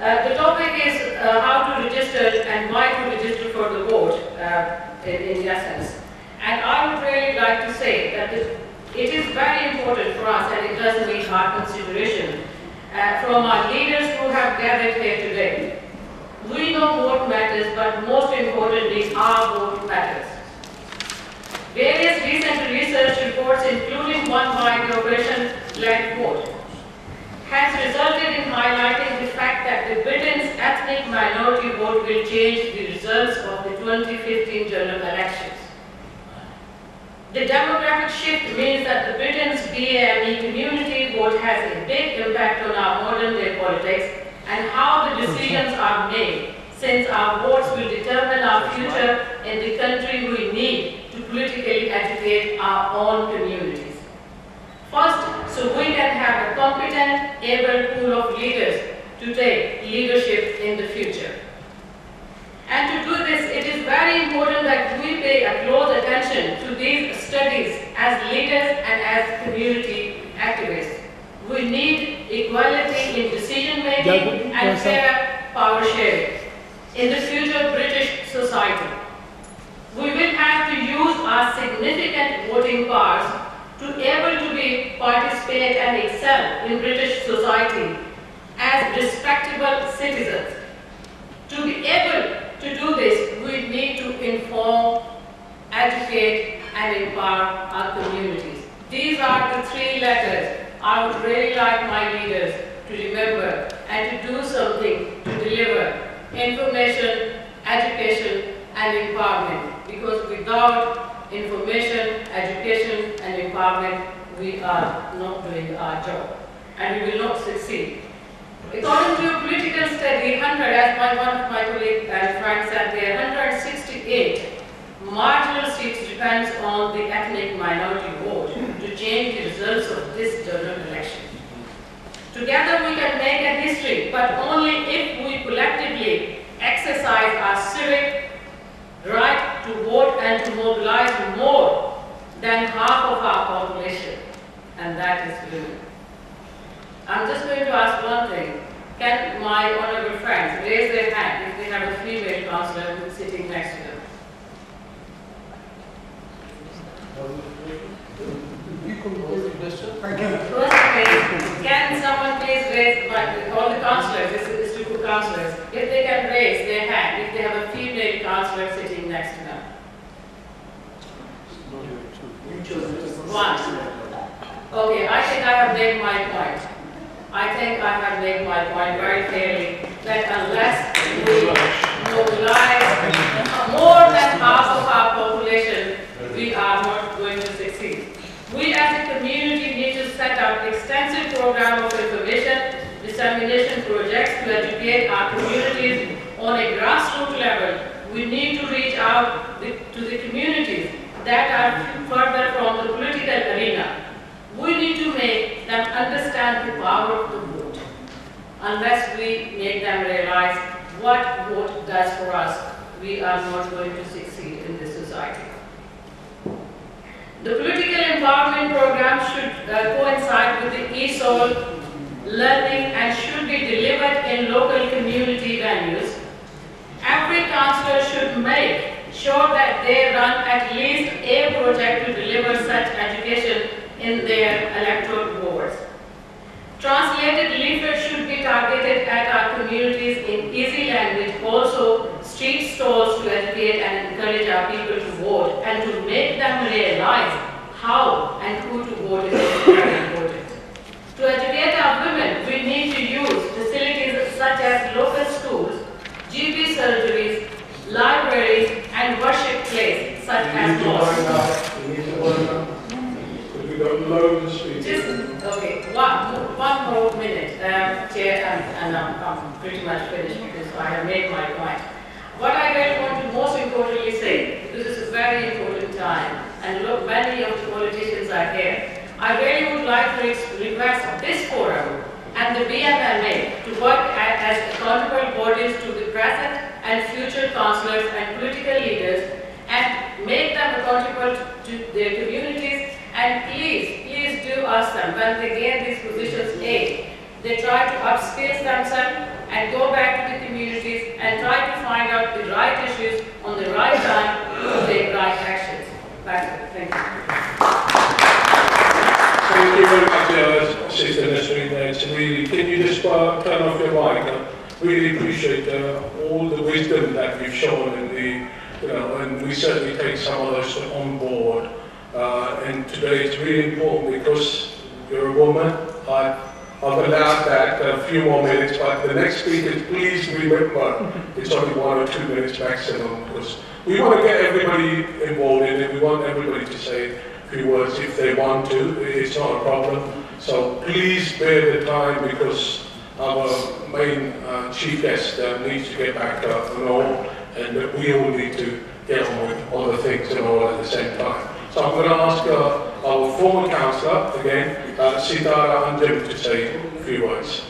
Uh, the topic is uh, how to register and why to register for the vote uh, in, in essence. And I would really like to say that it is very important for us and it does need our consideration uh, from our leaders who have gathered here today. We know what matters, but most importantly, our vote matters. Various recent research reports, including one by the Operation Black Vote, has resulted in highlighting the fact that the Britain's ethnic minority vote will change the results of the 2015 general elections. The demographic shift means that the Britain's BAME community vote has a big impact on our modern day politics and how the decisions are made, since our votes will determine our future in the country we need politically educate our own communities. First, so we can have a competent, able pool of leaders to take leadership in the future. And to do this, it is very important that we pay a close attention to these studies as leaders and as community activists. We need equality in decision making and fair power sharing in the future British society. We will have to use our significant voting powers to be able to be participate and excel in British society as respectable citizens. To be able to do this, we need to inform, educate, and empower our communities. These are the three letters I would really like my leaders to remember and to do something to deliver information, education, and empowerment. Because without information, education, and empowerment, we are not doing our job. And we will not succeed. According to a political study, 100, as my, one of my colleagues and friends said there, 168 marginal seats depends on the ethnic minority vote to change the results of this general election. Together we can make a history, but only if we collectively exercise our civic right to vote and to mobilize more than half of our population, and that is women. I'm just going to ask one thing. Can my honorable friends raise their hand if they have a female counselor who is sitting next to them? Thank you. First, please, can someone please raise, all the counselors, counselors, if they can raise their hand, if they have a female counselor sitting next to them? One. Okay, I think I have made my point. I think I have made my point very clearly, that unless we mobilize more than half of our population, we are not going to succeed. We as a community need to set up extensive program of information dissemination projects to educate our communities on a grassroots level. We need to reach out to the communities that are further from the political arena. We need to make them understand the power of the vote. Unless we make them realize what vote does for us, we are not going to succeed in this society. The political empowerment program should uh, coincide with the ESOL learning and should be delivered in local community venues. Every councillor should make sure that they run at least a project to deliver such education in their electoral wards. Translated leaflets should be targeted at our communities in easy language, also street stalls to educate and encourage our people to vote and to make them realize how and who to vote is. To educate our women, we need to use facilities such as local schools, GP surgeries, libraries, and worship places such as mosques. We need to learn up. We don't know the speakers. Just, okay, one, one more minute, um, Chair, and, and I'm, I'm pretty much finished because I have made my point. What I really want to most importantly say, because it's a very important time, and look, many of the politicians are here, I really would like to request this forum and the BMMA to work as accountable bodies to the present and future councillors and political leaders and make them accountable to their communities and please, please do ask them when they gain these positions, A, they try to upskill themselves and go back to the communities and try to find out the right issues on the right time to take right actions. Thank you. Thank you very much, uh, Sister Nasreen. It's really, can you just uh, turn off your mic? I really appreciate uh, all the wisdom that you've shown in the, you know, and we certainly take some of those on board. Uh, and today it's really important because you're a woman. I, I've allowed that a few more minutes, but the next speaker, please remember it's only one or two minutes maximum because we want to get everybody involved in it. We want everybody to say words if they want to. It's not a problem. So please bear the time because our main uh, chief guest uh, needs to get back uh, and all, and we all need to get on with other things and all at the same time. So I'm going to ask uh, our former councillor, again, uh, Anjum, to say a few words.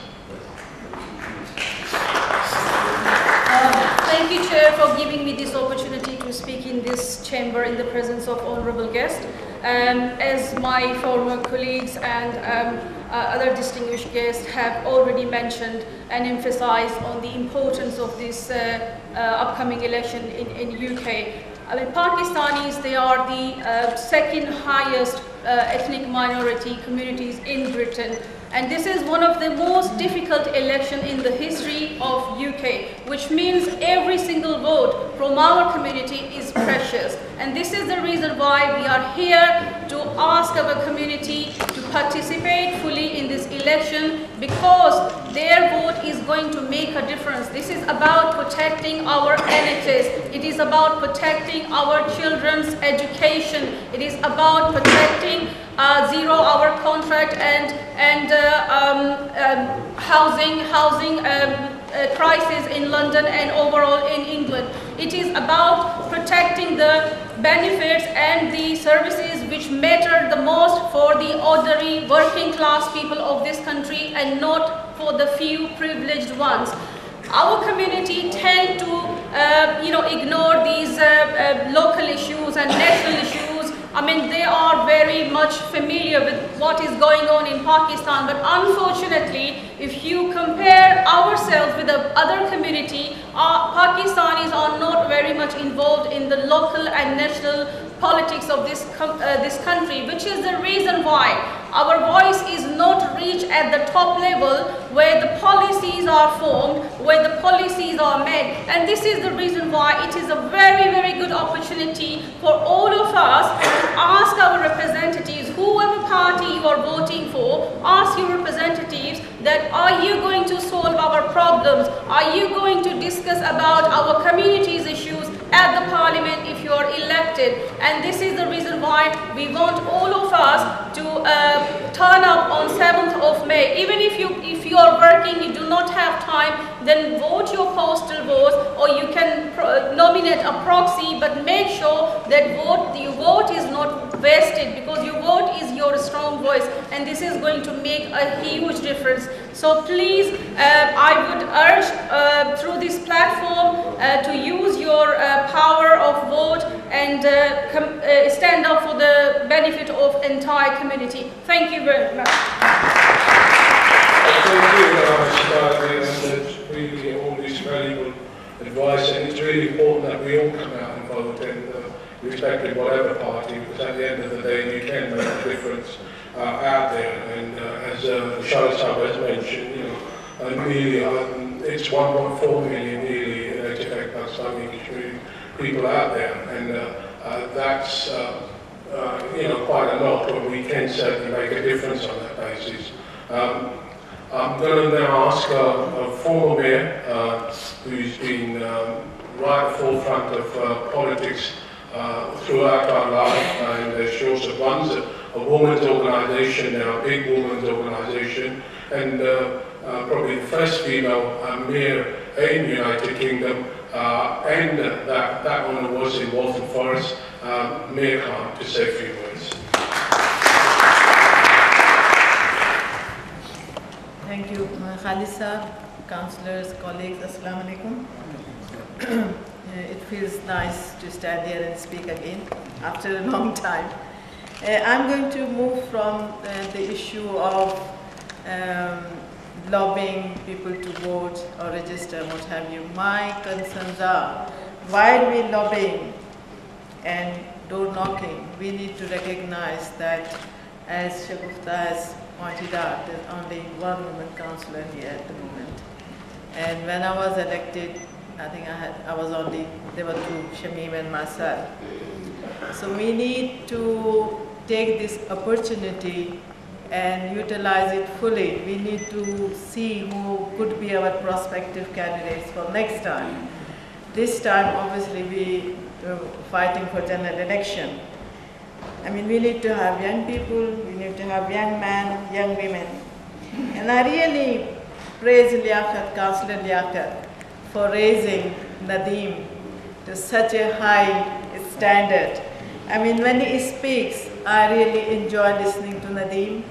Um, Thank you, Chair, for giving me this opportunity to speak in this chamber in the presence of honorable guests. Um, as my former colleagues and um, uh, other distinguished guests have already mentioned and emphasized on the importance of this uh, uh, upcoming election in, in UK. I mean, Pakistanis, they are the uh, second highest ethnic minority communities in Britain. And this is one of the most difficult elections in the history of UK, which means every single vote from our community is precious. And this is the reason why we are here to ask our community to participate fully in this election because their vote is going to make a difference. This is about protecting our NHS. It is about protecting our children's education. It is about protecting zero-hour contract and and uh, um, um, housing housing um, uh, crisis in London and overall in England. It is about protecting the benefits and the services which matter the most for the ordinary working class people of this country and not for the few privileged ones. Our community tend to, uh, you know, ignore these uh, uh, local issues and national issues I mean, they are very much familiar with what is going on in Pakistan, but unfortunately, if you compare ourselves with the other community, uh, Pakistanis are not very much involved in the local and national politics of this, uh, this country, which is the reason why our voice is not reached at the top level where the policies are formed, where the policies are made. And this is the reason why it is a very, very good opportunity for all of us to ask our representatives, whoever party you are voting for, ask your representatives that are you going to solve our problems? Are you going to discuss about our community's issues at the parliament if you are elected? And this is the reason why we want all of us to uh, turn up on 7th of May. Even if you if you are working, you do not have time, then vote your postal votes or you can nominate a proxy, but make sure that vote your vote is not wasted because your vote is your strong voice and this is going to make a huge difference. So please, uh, I would urge uh, through this platform uh, to use your uh, power of vote and uh, uh, stand up for the benefit of entire community. Thank you very much. Thank you, uh, and it's really all this valuable advice, and it's really important that we all come out and vote and uh, respected whatever party, because at the end of the day, you can make a difference uh, out there. And uh, as uh, Charles has mentioned, you know, uh, nearly, um, it's 1.4 million nearly electric Pakistani people out there, and uh, uh, that's uh, uh, you know quite a lot, but we can certainly make a difference on that basis. Um, I'm going to now ask uh, a former mayor uh, who's been um, right at the forefront of uh, politics throughout our life, and she also runs a, a organisation now, a big women's organisation, and probably the first female mayor in the United Kingdom, and that, that one was in Waltham Forest, uh, Mayor Khan, to say a few words. Thank you, uh, Khalisa, councillors, colleagues, Assalamu alaikum. It feels nice to stand here and speak again after a long time. Uh, I'm going to move from uh, the issue of um, lobbying people to vote or register, what have you. My concerns are, why are we lobbying and door knocking, we need to recognize that, as Shagufta has pointed out, there's only one woman councillor here at the moment. And when I was elected, I think I had, I was only, there were two, Shamim and myself. So we need to take this opportunity and utilize it fully. We need to see who could be our prospective candidates for next time. This time, obviously, we are fighting for general election. I mean, we need to have young people, we need to have young men, young women. And I really praise Liaquat, Councillor Liaquat, for raising Nadeem to such a high standard. I mean, when he speaks, I really enjoy listening to Nadeem.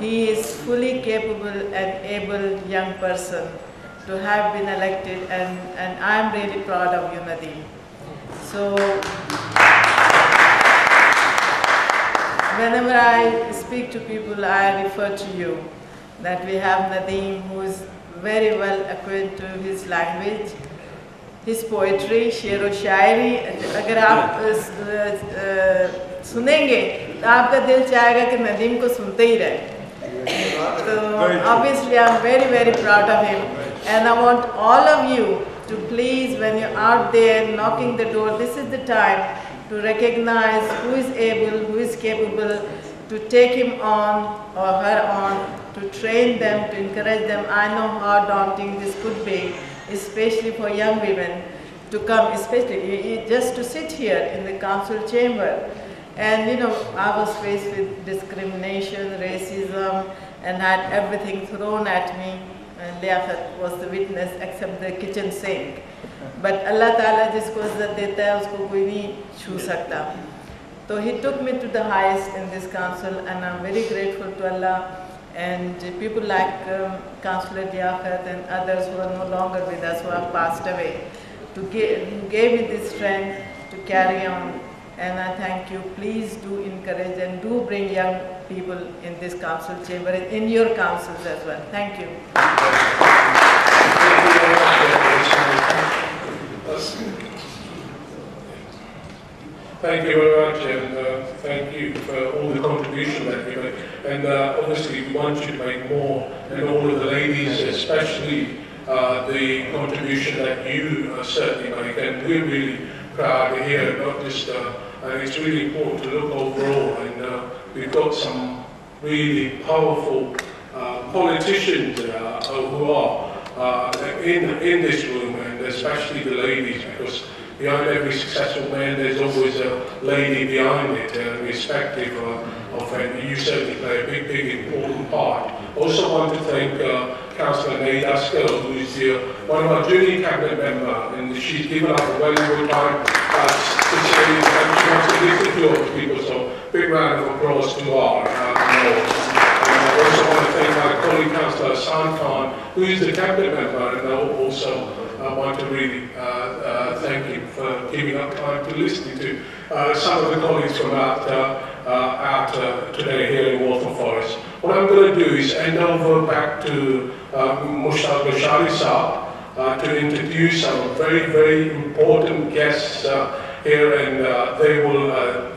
He is fully capable and able young person to have been elected and, and I'm really proud of you, Nadeem. So, whenever I speak to people, I refer to you, that we have Nadeem who is very well acquainted to his language, his poetry, शेर व शायरी अगर आप सुनेंगे तो आपका दिल चाहेगा कि नदीम को सुनते ही रहे so obviously I'm very very proud of him and I want all of you to please when you're out there knocking the door this is the time to recognize who is able who is capable to take him on or her on to train them to encourage them I know how daunting this could be especially for young women to come especially just to sit here in the council chamber and you know, I was faced with discrimination, racism, and had everything thrown at me. And Liaquat was the witness except the kitchen sink. But अल्लाह ताला जिसको इज्जत देता है उसको कोई नहीं So he took me to the highest in this council and I'm very grateful to Allah. And people like um, like Councilor Liaquat and others who are no longer with us who have passed away to give, gave me this strength to carry on. And I thank you. Please do encourage and do bring young people in this council chamber and in your councils as well. Thank you. Thank you very much, and uh, thank you for all the contribution that you made. And uh, obviously, you to make more, and all of the ladies, especially uh, the contribution that you uh, certainly make. And we're really proud to hear, not just, uh, and it's really important to look overall, and uh, we've got some really powerful politicians who are in, in this room, especially the ladies, because behind every successful man there's always a lady behind it, uh, irrespective of, it. You certainly play a big, big, important part. Also want to thank uh, Councillor May Daskell, who is the, one of our junior cabinet member, and she's given up a valuable time uh, to say that she wants to listen to people, so big round of applause to our uh, I also want to thank my colleague Councillor Hassan Khan, who is the cabinet member, and also uh, want to really uh, uh, thank him for giving up time to listen to uh, some of the colleagues from out, out today here in Waltham Forest. What I'm going to do is hand over back to uh, Mushtaq Lasharie Saab uh, to introduce some very, very important guests uh, here and uh, they will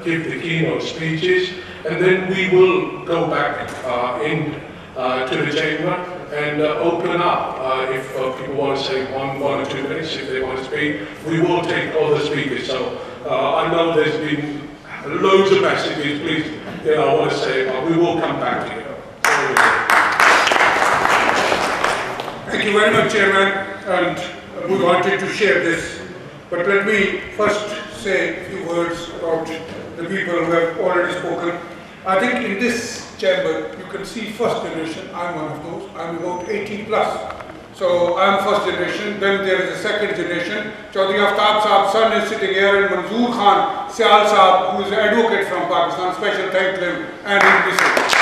give the keynote speeches and then we will go back in to the chamber and uh, open up uh, if uh, people want to say one, one or two minutes if they want to speak. We will take the speakers. So uh, I know there's been loads of messages. Please, you know, I want to say uh, we will come back to you. Thank you very much, Chairman, and we wanted to share this. But let me first say a few words about the people who have already spoken. I think in this chamber, you can see first generation, I'm one of those, I'm about 80 plus. So I'm first generation, then there is a second generation. Chaudhry Aftab Saab son is sitting here and Manzoor Khan Sial Saab, who is an advocate from Pakistan, special thank to him and missus.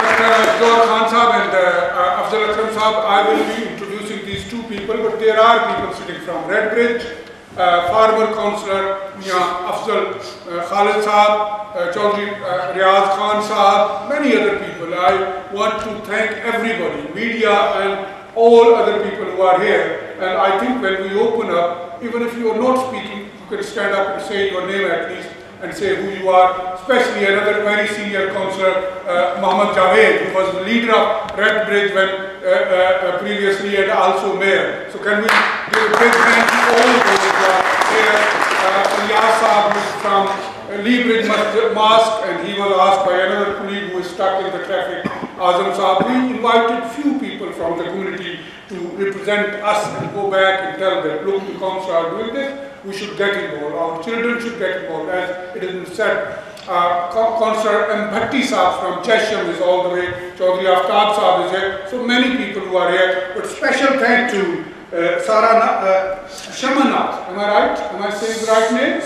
But uh, Khan Saab and uh, Afzal Akram Saab, I will be introducing these two people, but there are people sitting from Redbridge, councillor Mia Afzal uh, Khalid Saab, uh, Chaudhry uh, Riaz Khan Saab, many other people. I want to thank everybody, media and all other people who are here. And I think when we open up, even if you are not speaking, you can stand up and say your name at least and say who you are, especially another very senior councillor, uh, Mohammed Javed, who was the leader of Redbridge when uh, uh, previously and also mayor. So can we give a big hand to all those who are here? Uh, who is from uh, Lea Bridge Mosque, and he was asked by another colleague who is stuck in the traffic, Azam Saab. We invited few people from the community to represent us and go back and tell them, look, the council are doing this, we should get involved, our children should get involved, as it has been said. Uh, Councillor M. Bhatti Saab from Chesham is all the way, Chaudhry Aftab Saab is here, so many people who are here, but special thank to uh, Sarah uh, Shamanath, am I right? Am I saying the right name?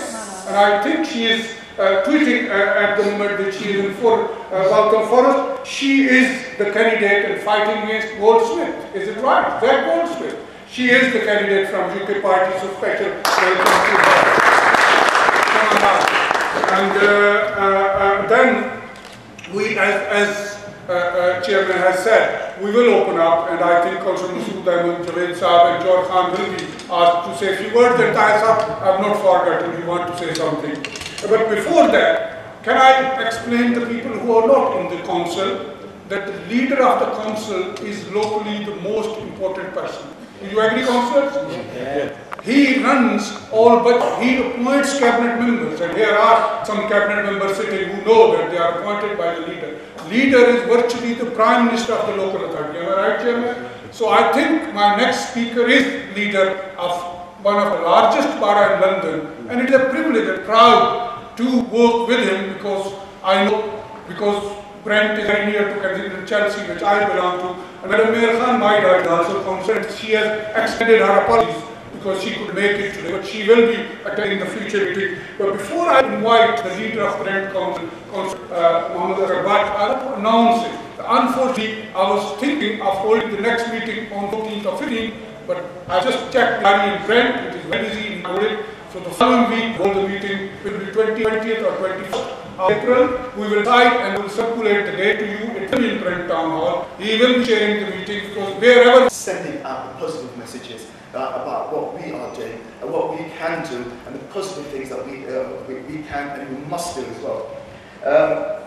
And I think she is uh, tweeting uh, at the moment that she is in for uh, Waltham Forest. She is the candidate and fighting against Goldsmith. Is it right? That Goldsmith. She is the candidate from UK Party, so special welcome to her. And uh, uh, uh, then we, as, as uh, uh, Chairman has said, we will open up, and I think Councillor Masood Ahmed, Javed Saab, and George Khan will be asked to say a few words. And Tahir Saab, I have not forgotten, you want to say something. But before that, can I explain to people who are not in the council that the leader of the council is locally the most important person. You agree, councillors? He runs all, but he appoints cabinet members, and here are some cabinet members sitting who know that they are appointed by the leader. Leader is virtually the prime minister of the local authority. Am I right, Chairman? So I think my next speaker is leader of one of the largest borough in London, and it is a privilege and proud to work with him because I know because Brent is near to Kensington, Chelsea, which I belong to. And Madam Mayor Khan, my daughter, also concerned. She has extended her apologies because she could make it today, but she will be attending the future meeting. But before I invite the leader of Brent Council, Council uh, Mohammed Arabat, I want to announce it. Unfortunately, I was thinking of holding the next meeting on 14th or 15th, but I just checked the in Brent, it is very easy in it. So the following week, hold the meeting will be 20, 20th or 21st. April, we will try and will circulate the date to you. It will be Town Hall. He will be chairing the meeting because wherever sending out the positive messages uh, about what we are doing and what we can do and the positive things that we, uh, we, we, can and we must do as well. Um,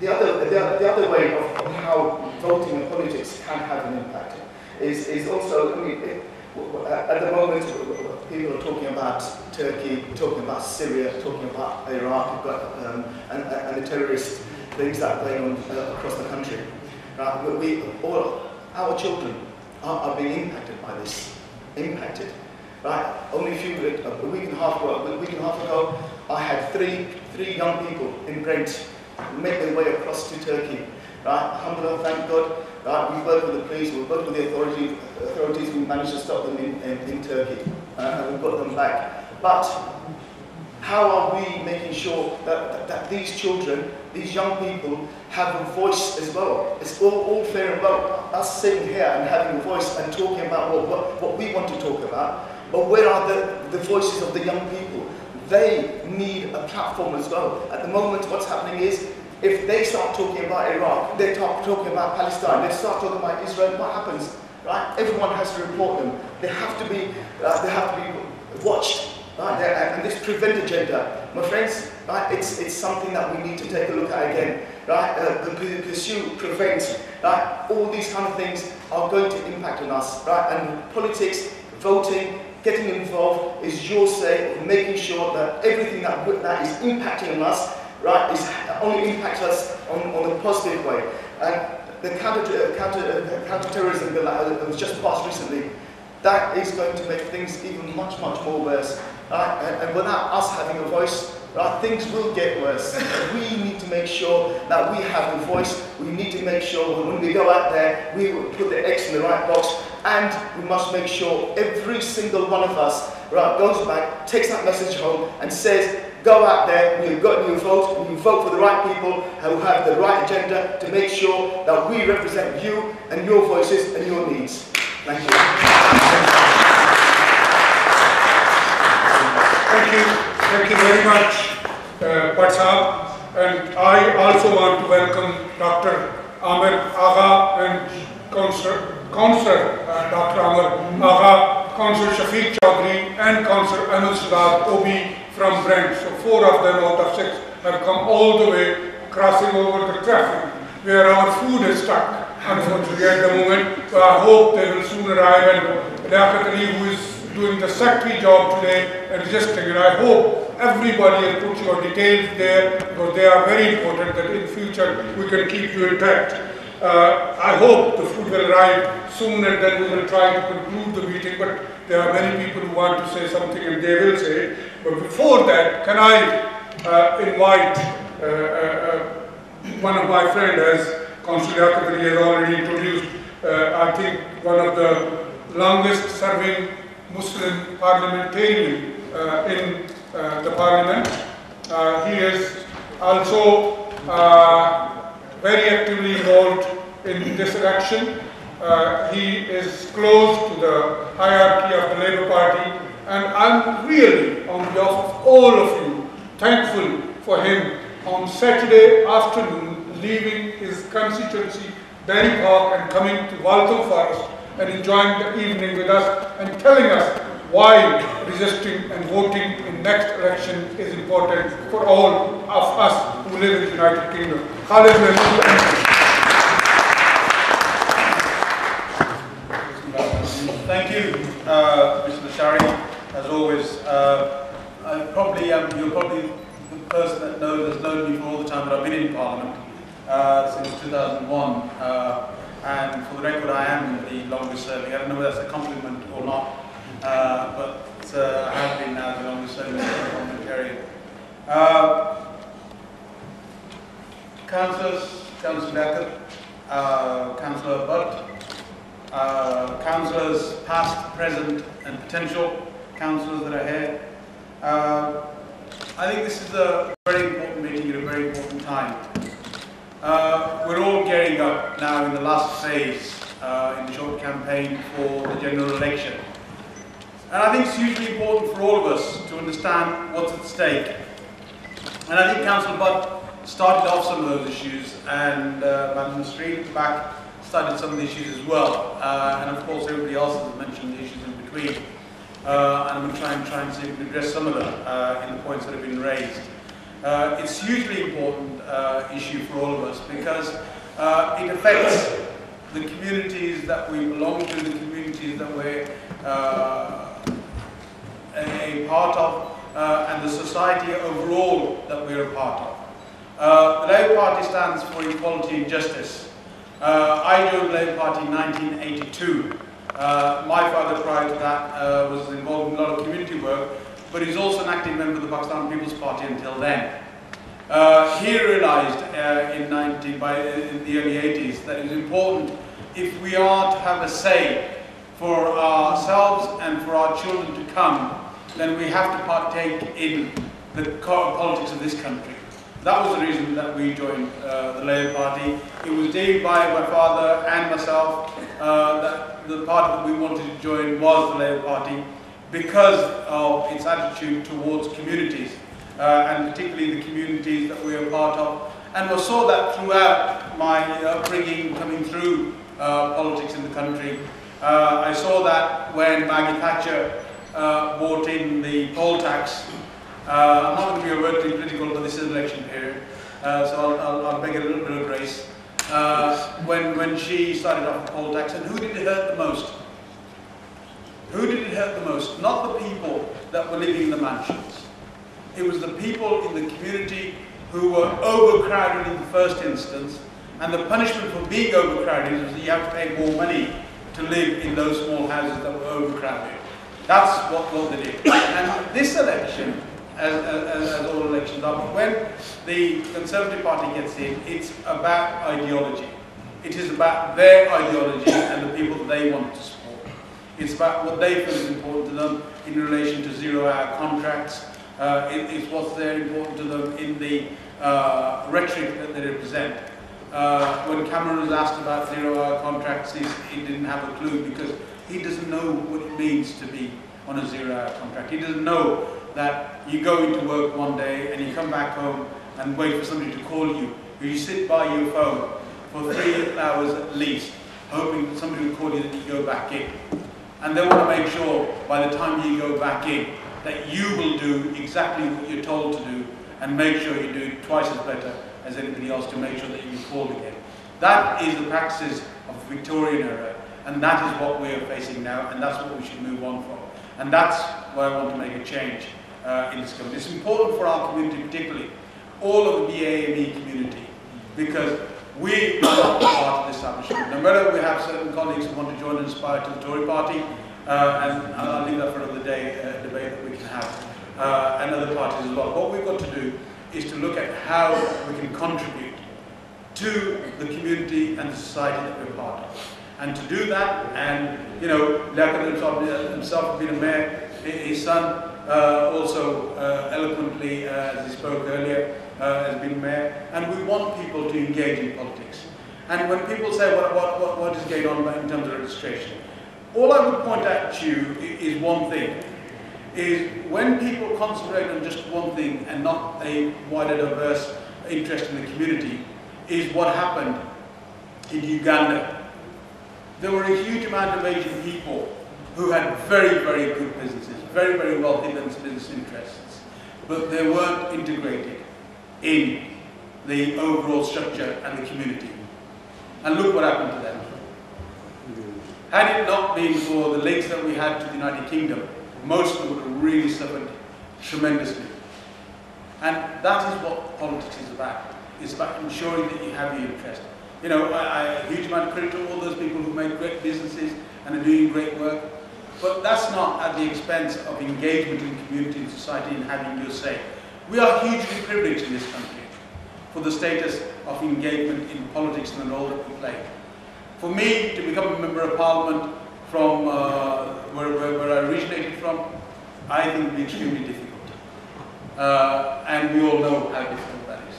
the, other, the, the, other way of, of how voting and politics can have an impact is, is also, I mean, it, at the moment, people are talking about Turkey, talking about Syria, talking about Iraq, um, and, and, the terrorist things that are going on uh, across the country. Uh, we, all our children are, are, being impacted by this. Impacted. Right? Only a few a week and a half ago, a week and a half ago, I had three three young people in Brent make their way across to Turkey. Right? Alhamdulillah, thank God. Right? We worked with the police, we've worked with the authorities, authorities we managed to stop them in, in, in Turkey, uh, and we got them back. But how are we making sure that, that, that, these children, these young people, have a voice as well? It's all, all fair and well, us sitting here and having a voice and talking about what, what, what we want to talk about, but where are the, the voices of the young people? They need a platform as well. At the moment, what's happening is if they start talking about Iraq, they start talking about Palestine, they start talking about Israel, what happens? Right? Everyone has to report them. They have to be, uh, they have to be watched. Right? And this prevent agenda, my friends, right? It's it's something that we need to take a look at again. Right? Uh, pursue, prevent, right? All these kind of things are going to impact on us. Right? And politics, voting, getting involved is your say of making sure that everything that, that is impacting on us right, is only impacts us on, on a positive way. And the counter, uh, counter, uh, counter-terrorism bill that was just passed recently, that is going to make things even much, much more worse. Right? And, and without us having a voice, right, things will get worse. we need to make sure that we have a voice. We need to make sure when we go out there, we put the X in the right box. And we must make sure every single one of us right, goes back, takes that message home, and says, Go out there, when you've got new and you vote for the right people who have the right agenda to make sure that we represent you and your voices and your needs. Thank you. Thank you. Thank you very much, uh, Butt Saab. And I also want to welcome Dr. Amir Agha and Councillor, uh, Dr. Amir Agha Councillor Shafiq Chaudhry and Councillor Ahmed Sadad Obi from Brent. So four of them out of six have come all the way crossing over the traffic where our food is stuck unfortunately at the moment. So I hope they will soon arrive and Ali who is doing the secretary job today and registering and I hope everybody has put your details there because they are very important that in future we can keep you intact. Uh, I hope the food will arrive soon and then we will try to conclude the meeting but there are many people who want to say something and they will say. But before that, can I uh, invite uh, uh, uh one of my friends, as Councillor Liaquat Ali has already introduced, uh, I think one of the longest serving Muslim parliamentarian in the parliament. he is also very actively involved in this election. He is close to the hierarchy of the Labour Party and I'm really, on behalf of all of you, thankful for him on Saturday afternoon leaving his constituency, Perry Barr and coming to Waltham Forest and enjoying the evening with us and telling us why resisting and voting in next election is important for all of us who live in the United Kingdom. Khalid Thank you, uh, Mr. Lasharie. As always, uh, I am, you're probably the person that knows, has known me for all the time that I've been in Parliament uh, since 2001. Uh, and for the record, I am the longest serving. I don't know whether that's a compliment or not. Uh, but uh, I have been now the longest serving parliamentarian. Uh, councillors, Councillor Beckett, uh, Councillor Butt, uh, councillors past, present and potential, councillors that are here. I think this is a very important meeting at a very important time. Uh, we're all gearing up now in the last phase uh, in the short campaign for the general election. And I think it's hugely important for all of us to understand what's at stake. And I think Councillor Butt started off some of those issues and uh, Madam Street at the back started some of the issues as well. Uh, and of course everybody else has mentioned the issues in between. Uh, and I'm going to try and, try and address some of them uh, in the points that have been raised. Uh, it's hugely important uh, issue for all of us because it affects the communities that we belong to, the communities that we're a part of and the society overall that we're a part of. Uh, the Labour Party stands for equality and justice. Uh, I joined the Labour Party in 1982. Uh, my father prior to that uh, was involved in a lot of community work, but he's also an active member of the Pakistan People's Party until then. Uh, he realized uh, in, 19, by, in the early 80s that it was important if we are to have a say for ourselves and for our children to come then we have to partake in the politics of this country. That was the reason that we joined uh, the Labour Party. It was deemed by my father and myself that the party that we wanted to join was the Labour Party because of its attitude towards communities, uh, and particularly the communities that we are part of. And I saw that throughout my upbringing coming through uh, politics in the country. Uh, I saw that when Maggie Thatcher uh, brought in the poll tax. Uh, I'm not going to be overtly political, but this is election period, uh, so I'll, I'll, I'll, beg a little bit of grace. Uh, when, when she started off the poll tax, and who did it hurt the most? Who did it hurt the most? Not the people that were living in the mansions. It was the people in the community who were overcrowded in the first instance, and the punishment for being overcrowded was that you have to pay more money to live in those small houses that were overcrowded. That's what, they did. And this election, as, as, as all elections are, But when the Conservative Party gets in, it's about ideology. It is about their ideology and the people that they want to support. It's about what they feel is important to them in relation to zero-hour contracts. Uh, it, it's what's there important to them in the uh, rhetoric that they represent. Uh, when Cameron was asked about zero-hour contracts, he, he didn't have a clue because he doesn't know what it means to be on a zero-hour contract. He doesn't know that you go into work one day and you come back home and wait for somebody to call you. You sit by your phone for three hours at least, hoping that somebody will call you that you go back in. And they want to make sure by the time you go back in that you will do exactly what you're told to do and make sure you do it twice as better as anybody else to make sure that you called again. That is the practices of the Victorian era and that is what we are facing now and that's what we should move on from. And that's where I want to make a change uh, in this community. It's important for our community particularly, all of the BAME community, because we are part of the establishment. No matter we have certain colleagues who want to join and aspire to the Tory party, uh, and I'll leave that for another day, uh, debate that we can have, uh, and other parties as well. What we've got to do is to look at how we can contribute to the community and the society that we're part of. And to do that, and you know, Liaquat himself, himself being a mayor, his son uh, also uh, eloquently, uh, as he spoke earlier, uh, has been mayor, and we want people to engage in politics. And when people say what, what, what, what is going on in terms of registration, all I would point out to you is one thing, is when people concentrate on just one thing and not a wider diverse interest in the community, is what happened in Uganda. There were a huge amount of Asian people who had very, very good businesses, very, very well hidden business interests, but they weren't integrated in the overall structure and the community. And look what happened to them. Had it not been for the links that we had to the United Kingdom, most of them would have really suffered tremendously. And that is what politics is about. It's about ensuring that you have your interest. You know, I, I a huge amount of credit to all those people who make great businesses and are doing great work. But that's not at the expense of engagement in community and society and having your say. We are hugely privileged in this country for the status of engagement in politics and the role that we play. For me to become a member of parliament from uh, where, where, where, I originated from, I think would be extremely difficult. Uh, and we all know how difficult that is.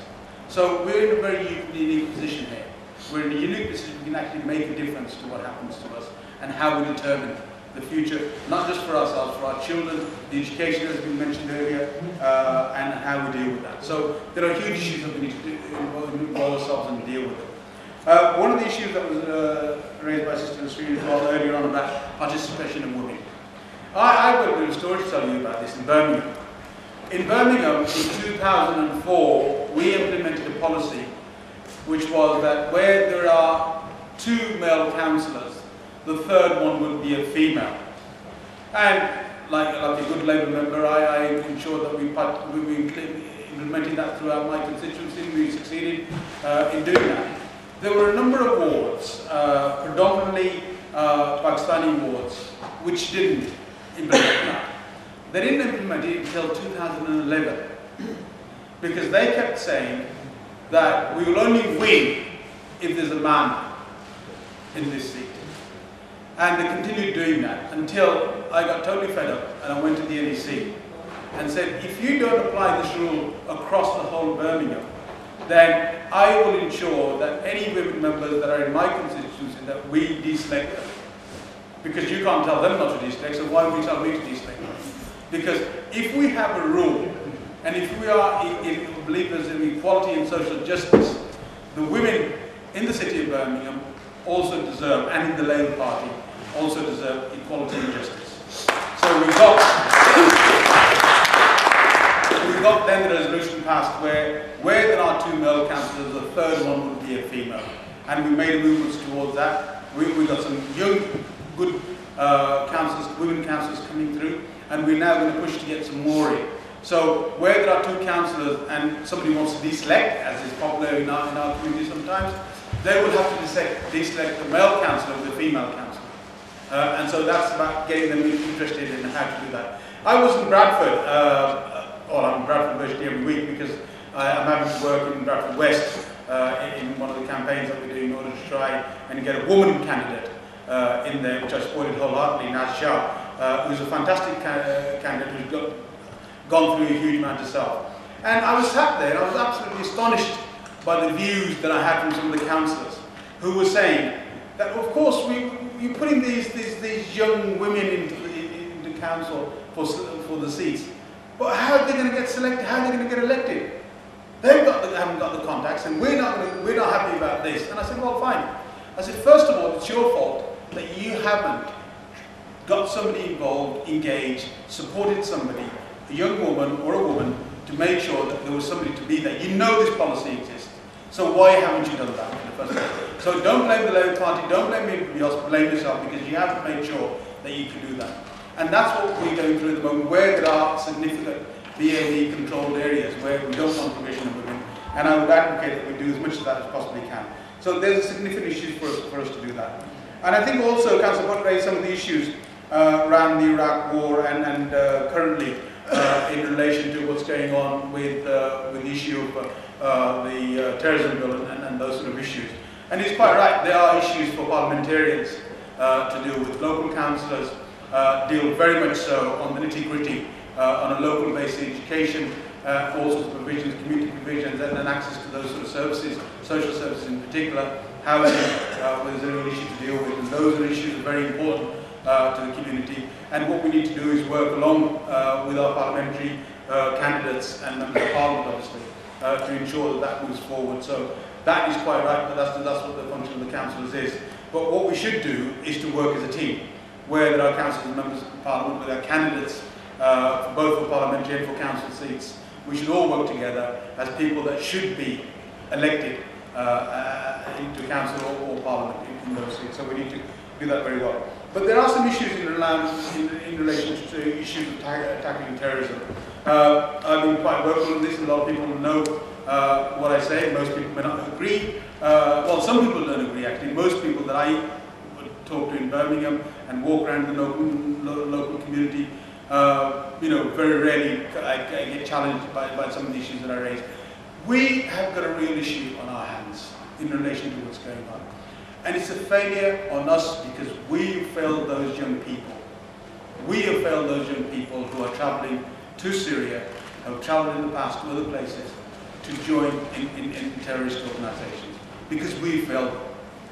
So we're in a very unique position here. We're in a unique position we can actually make a difference to what happens to us and how we determine the future, not just for ourselves, for our children, the education that has been mentioned earlier, uh, and how we deal with that. So there are huge issues that we need to involve ourselves and deal with it. Uh, one of the issues that was uh, raised by Sister Nasreen as well earlier on about participation of women. I, I've got a little story to tell you about this in Birmingham. In Birmingham, in 2004, we implemented a policy which was that where there are two male councillors, the third one would be a female. And like, like a good Labour member, I, I ensured that we, we, we implemented that throughout my constituency. We succeeded uh, in doing that. There were a number of wards, uh, predominantly uh, Pakistani wards, which didn't implement that. They didn't implement it until 2011 because they kept saying that we will only win if there's a man in this seat. And they continued doing that until I got totally fed up and I went to the NEC and said, if you don't apply this rule across the whole Birmingham, then I will ensure that any women members that are in my constituency that we deselect them. Because you can't tell them not to deselect, so why would you tell me to deselect them? Because if we have a rule, and if we are believers in equality and social justice, the women in the city of Birmingham also deserve, and in the Labour Party, also deserve equality and justice. So we've got, we've got then the resolution passed where, where there are two male councillors, the third one would be a female. And we made movements towards that. We, we got some young, good uh, councillors, women councillors coming through, and we're now going to push to get some more in. So where there are two councillors and somebody wants to deselect, as is popular in our, in our community sometimes, they will have to deselect, deselect the male councillor with the female councillor. Uh, and so that's about getting them interested in how to do that. I was in Bradford, uh, well I'm in Bradford virtually every week because I, am having to work in Bradford West uh, in, one of the campaigns that we do in order to try and get a woman candidate uh, in there, which I supported wholeheartedly, Naz Shah, uh, who's a fantastic ca uh, candidate who's got, gone through a huge amount herself. And I was sat there and I was absolutely astonished by the views that I had from some of the councillors who were saying that, of course, we, you're putting these, these, these young women into the, council for, for the seats. But how are they going to get selected? How are they going to get elected? They've got the, haven't got the contacts, and we're not, we're not happy about this. And I said, well, fine. I said, first of all, it's your fault that you haven't got somebody involved, engaged, supported somebody, a young woman or a woman, to make sure that there was somebody to be there. You know this policy exists. So why haven't you done that in the first place? So don't blame the Labour Party, don't blame anybody else, blame yourself because you haven't made sure that you can do that. And that's what we're going through at the moment, where there are significant BAE controlled areas where we don't want provision of women. And I would advocate that we do as much of that as possibly can. So there's a significant issue for us, for us to do that. And I think also Councillor Butt raised some of the issues uh, around the Iraq war and, and uh, currently uh, in relation to what's going on with, uh, with the issue of uh, the uh, terrorism bill and, and those sort of issues. And he's quite right, there are issues for parliamentarians uh, to deal with. Local councillors uh, deal very much so on the nitty gritty, on a local basis, education, all sorts of provisions, community provisions, and then access to those sort of services, social services in particular, housing, uh, there's a real issue to deal with. And those are issues that are very important to the community. And what we need to do is work along uh, with our parliamentary uh, candidates and members of parliament, obviously, uh, to ensure that that moves forward. So that is quite right, but that's, that's what the function of the councillors is. But what we should do is to work as a team, where there are councillors and members of parliament, with our candidates, uh, for both for parliamentary and for council seats. We should all work together as people that should be elected uh, uh, into council or, or parliament in, in those seats. So we need to do that very well. But there are some issues in, in, in relation to issues of ta tackling terrorism. Uh, I've been quite vocal on this, a lot of people know uh, what I say. Most people may not agree. Uh, well, some people don't agree, actually. Most people that I talk to in Birmingham and walk around the local, lo local community, uh, you know, very rarely I, I get challenged by, by some of the issues that I raise. We have got a real issue on our hands in relation to what's going on. And it's a failure on us because we failed those young people. We have failed those young people who are traveling to Syria, who have traveled in the past to other places, to join in, in, in terrorist organizations. Because we failed them.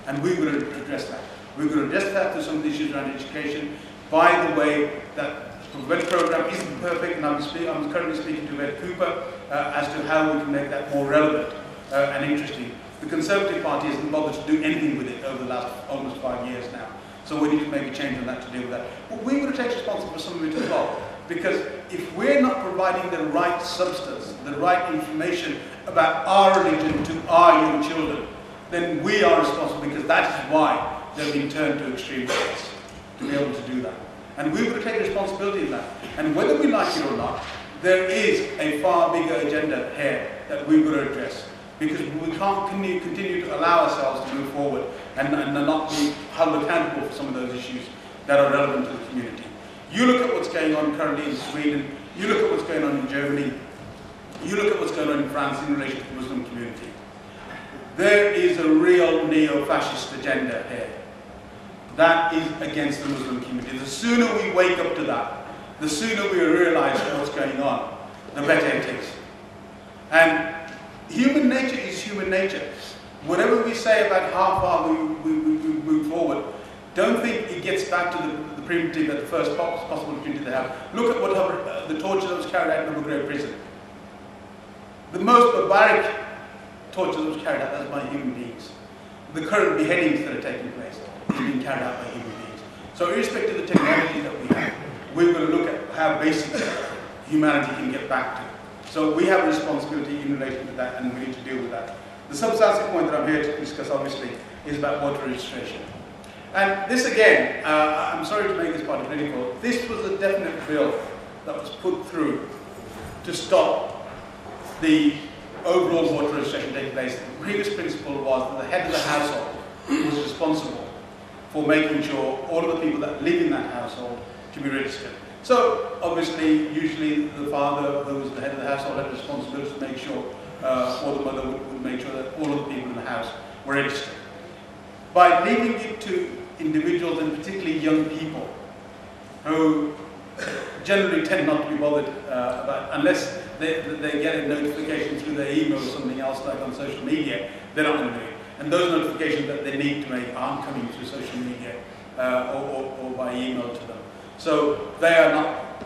And we're going to address that. We're going to address that through some of the issues around education. By the way, that the program isn't perfect, and I'm, I'm currently speaking to Yvette Cooper uh, as to how we can make that more relevant uh, and interesting. The Conservative Party hasn't bothered to do anything with it over the last almost five years now. So we need to make a change on that to deal with that. But going to take responsibility for some of it as well. Because if we're not providing the right substance, the right information about our religion to our young children, then we are responsible because that is why they've been turned to extreme states, to be able to do that. And got to take responsibility in that. And whether we like it or not, there is a far bigger agenda here that we've got to address. Because we can't continue to allow ourselves to move forward and, and not be held accountable for some of those issues that are relevant to the community. You look at what's going on currently in Sweden, you look at what's going on in Germany, you look at what's going on in France in relation to the Muslim community. There is a real neo-fascist agenda here. That is against the Muslim community. The sooner we wake up to that, the sooner we realize what's going on, the better it is. And human nature is human nature. Whatever we say about how far we, we, we, we move forward, don't think it gets back to the, the primitive at the first possible opportunity they have. Look at what uh, the torture that was carried out in the Ghraib prison. The most barbaric torture that was carried out was by human beings. The current beheadings that are taking place is being carried out by human beings. So irrespective of the technology that we have, we're going to look at how basic humanity can get back to. So we have a responsibility in relation to that and we need to deal with that. The substantive point that I'm here to discuss obviously is about water registration. And this again, uh, I'm sorry to make this part political, this was a definite bill that was put through to stop the overall water registration taking place. The previous principle was that the head of the household was responsible for making sure all of the people that live in that household to be registered. So obviously, usually the father, who was the head of the household, had responsibility to make sure, uh, or the mother would, would make sure that all of the people in the house were registered. By leaving it to individuals, and particularly young people, who generally tend not to be bothered uh, about, unless they, they get a notification through their email or something else like on social media, they're not going to do it. And those notifications that they need to make aren't coming through social media uh, or, or, or by email to them. So they are not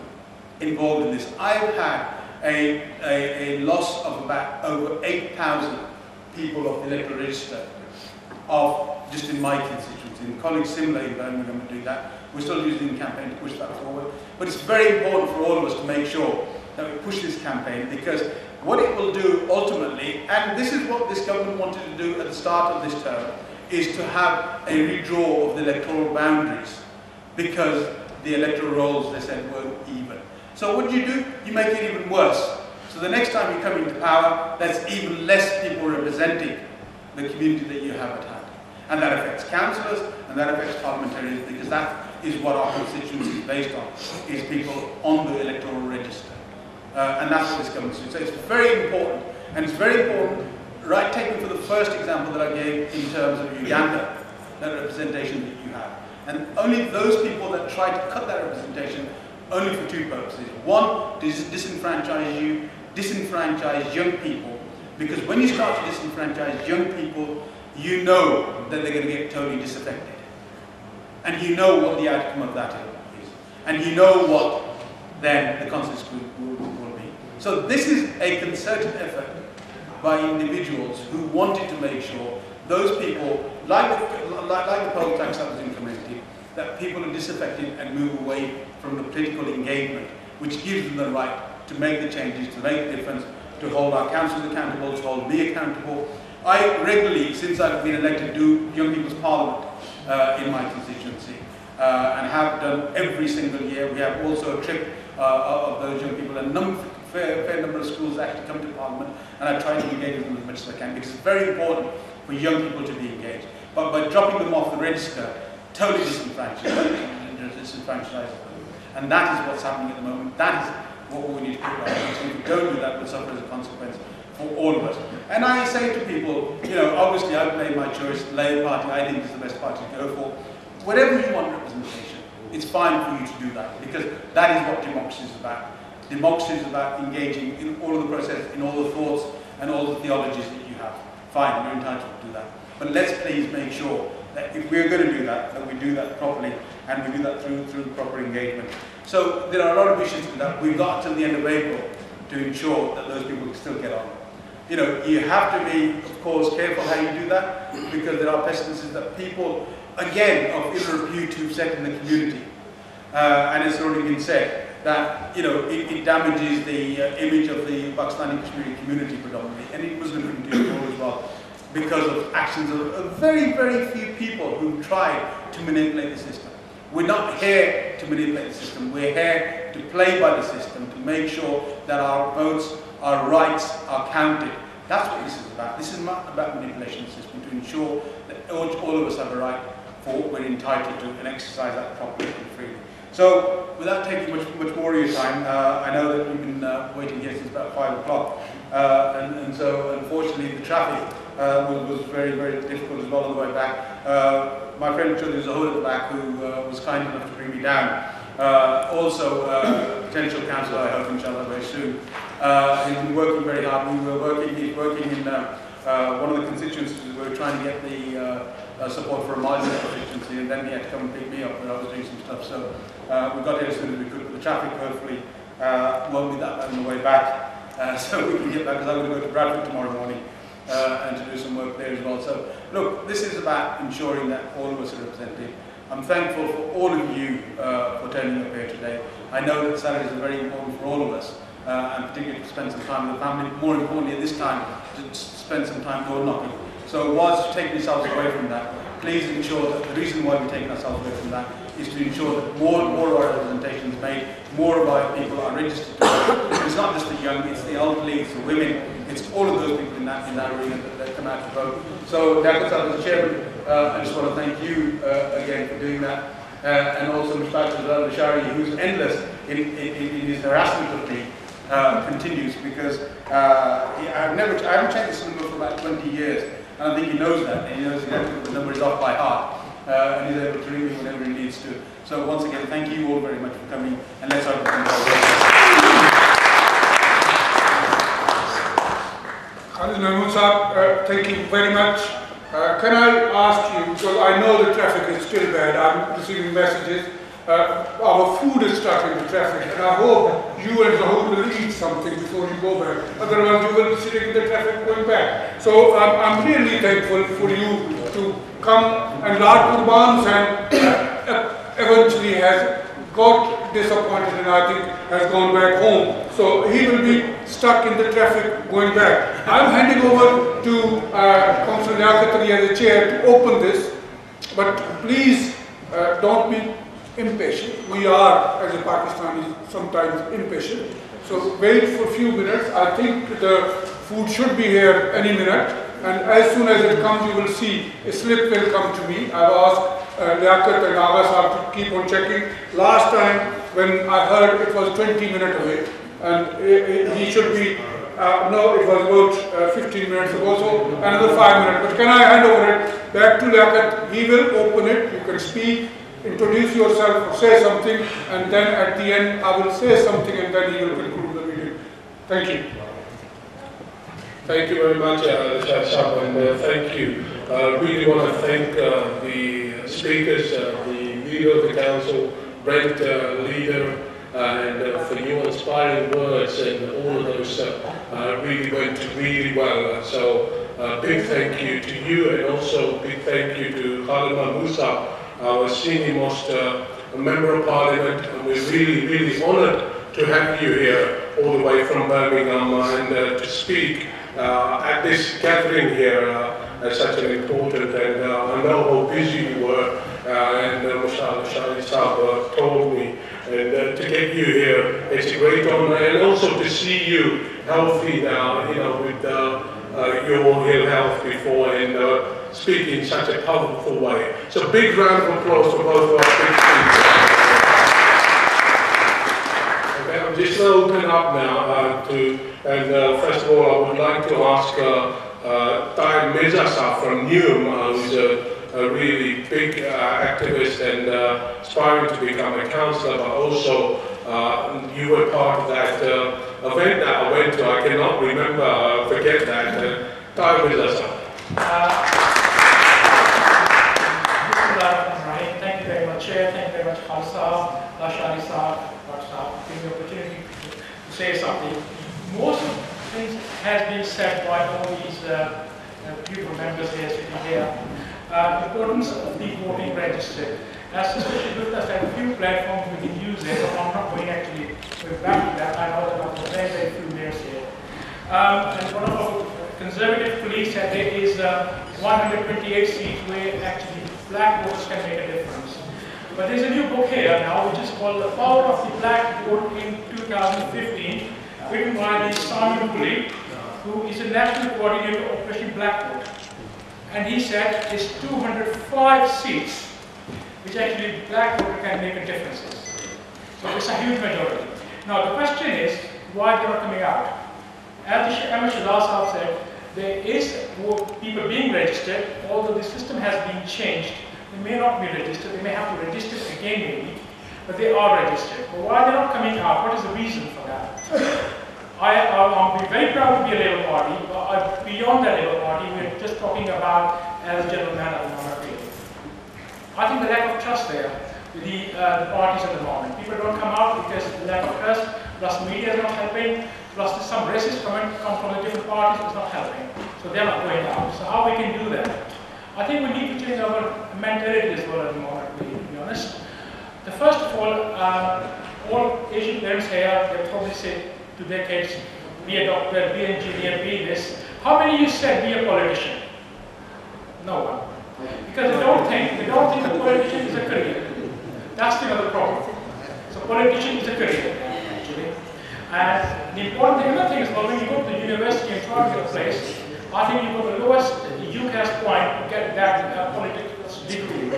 involved in this. I've had a, a, a loss of about over 8,000 people of the electoral register of just in my constituency. And colleagues similarly in Birmingham are doing that. We're still using the campaign to push that forward. But it's very important for all of us to make sure that we push this campaign because what it will do ultimately, and this is what this government wanted to do at the start of this term, is to have a redraw of the electoral boundaries because the electoral rolls, they said, weren't even. So what do you do? You make it even worse. So the next time you come into power, there's even less people representing the community that you have at hand. And that affects councillors and that affects parliamentarians because that is what our constituency is based on, is people on the electoral register. Uh, and that's what this government is. So it's very important, and it's very important, right, taking for the first example that I gave in terms of Uganda, that representation. And only those people that try to cut that representation only for two purposes. One, to disenfranchise you, disenfranchise young people, because when you start to disenfranchise young people, you know that they're going to get totally disaffected. And you know what the outcome of that is. And you know what then the consequence will, will, be. So this is a concerted effort by individuals who wanted to make sure those people, like like, like the poll tax that was implemented, that people are disaffected and move away from the political engagement, which gives them the right to make the changes, to make the difference, to hold our councils accountable, to hold me accountable. I regularly, since I've been elected, do Young People's Parliament uh, in my constituency uh, and have done every single year. We have also a trip uh, of those young people, a number, fair, fair number of schools actually come to Parliament and I try to engage with them as much as I can because it's very important for young people to be engaged. But by dropping them off the register, totally disenfranchised, disenfranchised and that is what's happening at the moment. That is what we need to put right. If we don't do that, we'll suffer as a consequence for all of us. And I say to people, you know, obviously I've made my choice, Labour Party I think is the best party to go for. Whatever you want representation, it's fine for you to do that because that is what democracy is about. Democracy is about engaging in all of the process, in all the thoughts and all the theologies that you have. Fine, you're entitled to do that. But let's please make sure that if we're going to do that, that we do that properly and we do that through, through proper engagement. So there are a lot of issues that. We've got till the end of April to ensure that those people can still get on. You know, you have to be, of course, careful how you do that because there are pestilences that people, again, of ill repute who've set in the community. Uh, and it's already been said that, you know, it, it damages the uh, image of the Pakistani community predominantly, and it was going to as well because of actions of, very, very few people who tried to manipulate the system. We're not here to manipulate the system. We're here to play by the system, to make sure that our votes, our rights are counted. That's what this is about. This is not about manipulation of the system, to ensure that all, all of us have a right for what we're entitled to and exercise that properly and freely. So, without taking much, much more of your time, uh, I know that we've been uh, waiting here since about 5 o'clock, uh, and, and so unfortunately the traffic uh, was, was, very, very difficult as well on the way back. Uh, my friend Chaudhry Zahur at the back, who uh, was kind enough to bring me down, uh, also uh, potential councillor, I hope, inshallah, very soon. Uh, he's been working very hard. We were working, he's working in one of the constituencies. We were trying to get the support for a Mali constituency, and then he had to come and pick me up when I was doing some stuff. So we got here as soon as we could. The traffic, hopefully, won't be that bad on the way back. so we can get back, because I'm going to go to Bradford tomorrow morning uh, and to do some work there as well. So, look, this is about ensuring that all of us are represented. I'm thankful for all of you uh, for turning up here today. I know that Saturdays are very important for all of us, uh, and particularly to spend some time with the family. More importantly, at this time, to spend some time door knocking. So, whilst taking yourselves away from that, please ensure that the reason why we're taking ourselves away from that is to ensure that more and more of our representation is made, more of our people are registered. It's not just the young, it's the elderly, it's the women, it's all of those people in that, in that arena that, that come out to vote. So, Dr. as Chairman, uh, I just want to thank you uh, again for doing that. Uh, and also Mr. Al-Lashari, who's endless in, in, in, his harassment of me, uh, continues because uh, I've never, I haven't checked this number for about 20 years, and I think he knows that, he knows exactly the number is off by heart. Uh, and he's able to ring me whenever he needs to. So once again, thank you all very much for coming, and let's hope Khalid Mahmood uh, thank you very much. Uh, can I ask you, because I know the traffic is still bad, I'm receiving messages, uh, our food is stuck in the traffic, and I hope you and Zahur will eat something before you go back. Otherwise, you will be sitting in the traffic going back. So I'm, I'm really thankful for you to come, and Lord Qurbans and uh, eventually has got disappointed and I think has gone back home. So he will be stuck in the traffic going back. I'm handing over to uh, Councillor Liaquat Ali as the chair to open this, but please uh, don't be impatient. We are, as a Pakistani, sometimes impatient. So wait for a few minutes. I think the food should be here any minute. And as soon as it comes, you will see a slip will come to me. I've asked Liaquat and Agha Saab to keep on checking. Last time when I heard it was 20 minutes away and uh, he should be, uh, no, it was about uh, 15 minutes ago, so another 5 minutes. But can I hand over it back to Liaquat? He will open it, you can speak, introduce yourself say something and then at the end I will say something and then he will conclude the meeting. Thank you. Thank you very much, uh, and uh, thank you. I uh, really want to thank uh, the speakers, uh, the leader of the council, Brent, uh, leader, uh, and for your inspiring words and all of those really went really well. So a big thank you to you and also big thank you to Khalid Musa, our senior most member of parliament, and we're really, really honored to have you here all the way from Birmingham and uh, to speak uh, at this gathering here uh, such an important and uh, I know how busy you were uh, and uh, Shari Saab told me and uh, to get you here it's a great honor and also to see you healthy now you know with uh, uh, your ill health before and uh, speak in such a powerful way. So big round of applause for both of our big speakers. Okay, I'm just going to open up now to and first of all, I would like to ask uh, Mirza from NUM, uh, who's a, really big uh, activist and uh, aspiring to become a councillor, but also uh, you were part of that event that I went to. I cannot remember, forget that. Uh, Mirza Thank you very much, Chair. Thank you very much, Khalsa, Lasharie Saab, Saab, giving the opportunity to say something most has been said by all these uh, uh, beautiful members here sitting here. Uh, importance of the voting register. As Sister Shigutta said, a few platforms we can use it, but I'm not going actually back to that. I know that for very, very few years here. Um, and one of our conservative colleagues said there is uh, 128 seats where actually black voters can make a difference. But there's a new book here now, which is called The Power of the Black Vote in 2015, written by the Simon Woolley, who is a national coordinator of Operation Black Vote. And he said there's 205 seats which actually Black Vote can make a difference. So it's a huge majority. Now the question is, why they're not coming out? As Ahmed Shahzad said, there is people being registered, although the system has been changed. They may not be registered, they may have to register again maybe, but they are registered. But why they're not coming out? What is the reason for that? I, am very proud to be a Labour Party, but uh, beyond the Labour Party, we're just talking about as general man at the moment, really. I think the lack of trust there with the, uh, the parties at the moment. People don't come out because the lack of trust, plus media is not helping, plus some racist comment come from the different parties is not helping. So they're not going out. So how we can do that? I think we need to change our mentality as well at the moment, to be honest. The first of all, uh, all Asian parents here, they probably say, to kids, be a doctor, be an engineer, be this. How many of you said be a politician? No one. Because they don't think, they don't think a politician is a career. That's the other problem. So politician is a career, actually. And the important thing, another thing is, well, when you go to university and try to get a place, I think you go to the lowest UCAS point to get that uh, politics degree.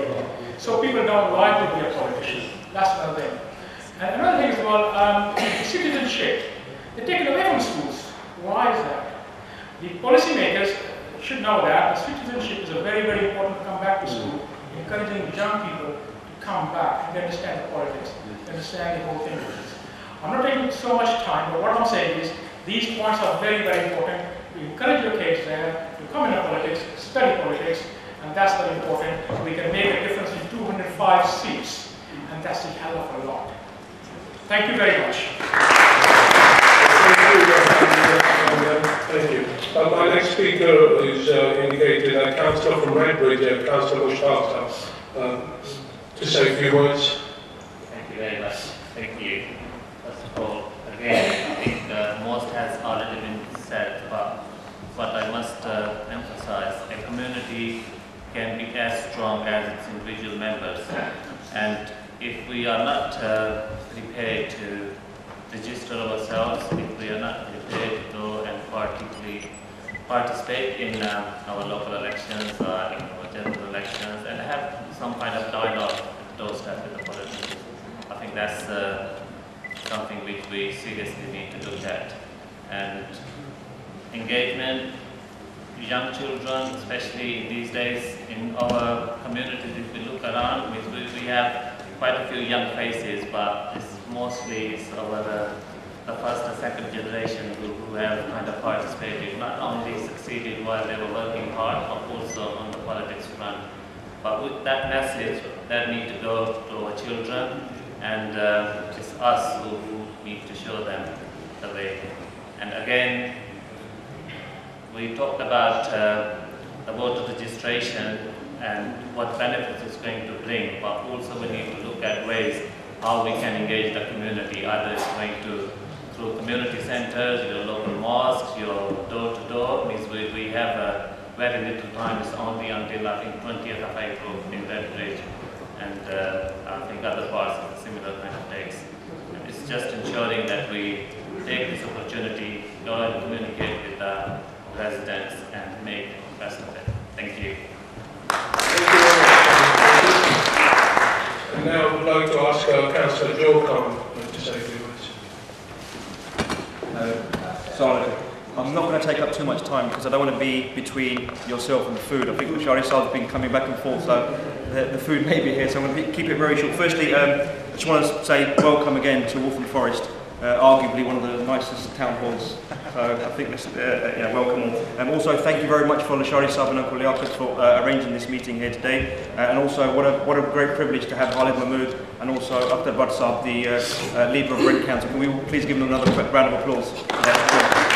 So people don't like to be a politician. That's another thing. And another thing is, well, um, citizenship. They're taken away from schools. Why is that? The policymakers should know that citizenship is a very, very important to come back to school, mm. encouraging young people to come back and understand the politics, understand the whole thing. I'm not taking so much time, but what I'm saying is these points are very, very important. We encourage your kids there to come into politics, study politics, and that's very important. We can make a difference in 205 seats. And fantastic hell of a lot. Thank you very much. Thank you. Uh, my next speaker is uh, indicated, uh, Councillor from Redbridge, uh, Councillor Mushtaq, uh, to say a few words. Thank you very much. Thank you. First of all, again, I think uh, most has already been said, but, but I must uh, emphasize a community can be as strong as its individual members. And if we are not uh, prepared to register ourselves, if we are not prepared to go and particularly participate in uh, our local elections or in our general elections and have some kind of dialogue at the doorstep with the politicians, I think that's uh, something which we seriously need to look at. And engagement, young children, especially these days in our communities, if we look around, we, we have quite a few young faces, but mostly it's our the first and second generation who, who have kind of participated, not only succeeded while they were working hard, but also on the politics front. But with that message, that need to go to our children, and uh, it's us who, who need to show them the way. And again, we talked about uh, the voter registration and what benefits it's going to bring, but also we need to look at ways how we can engage the community, either it's going to through community centers, your local mosques, your door-to-door, means we, we have a very little time, it's only until I think 20th of April in Redbridge, and uh, I think other parts of similar kind of dates. It's just ensuring that we take this opportunity, go and communicate with the residents and make the best of it. Thank you. And now would like to ask uh, Councillor Joe Khan to say a few words. I'm not going to take up too much time because I don't want to be between yourself and the food. I think the Shari has been coming back and forth, so the, the food may be here, so I'm going to keep it very short. Firstly, um, I just want to say welcome again to Waltham Forest, uh, arguably one of the nicest town halls. So I think this, uh, yeah, welcome all. And um, also thank you very much for Lasharie Saab and Uncle Liaquat for uh, arranging this meeting here today. Uh, and also what a, what a great privilege to have Khalid Mahmood and also Asghar Butt Saab, the uh, uh, leader of Brent Council. Can we please give them another quick round of applause?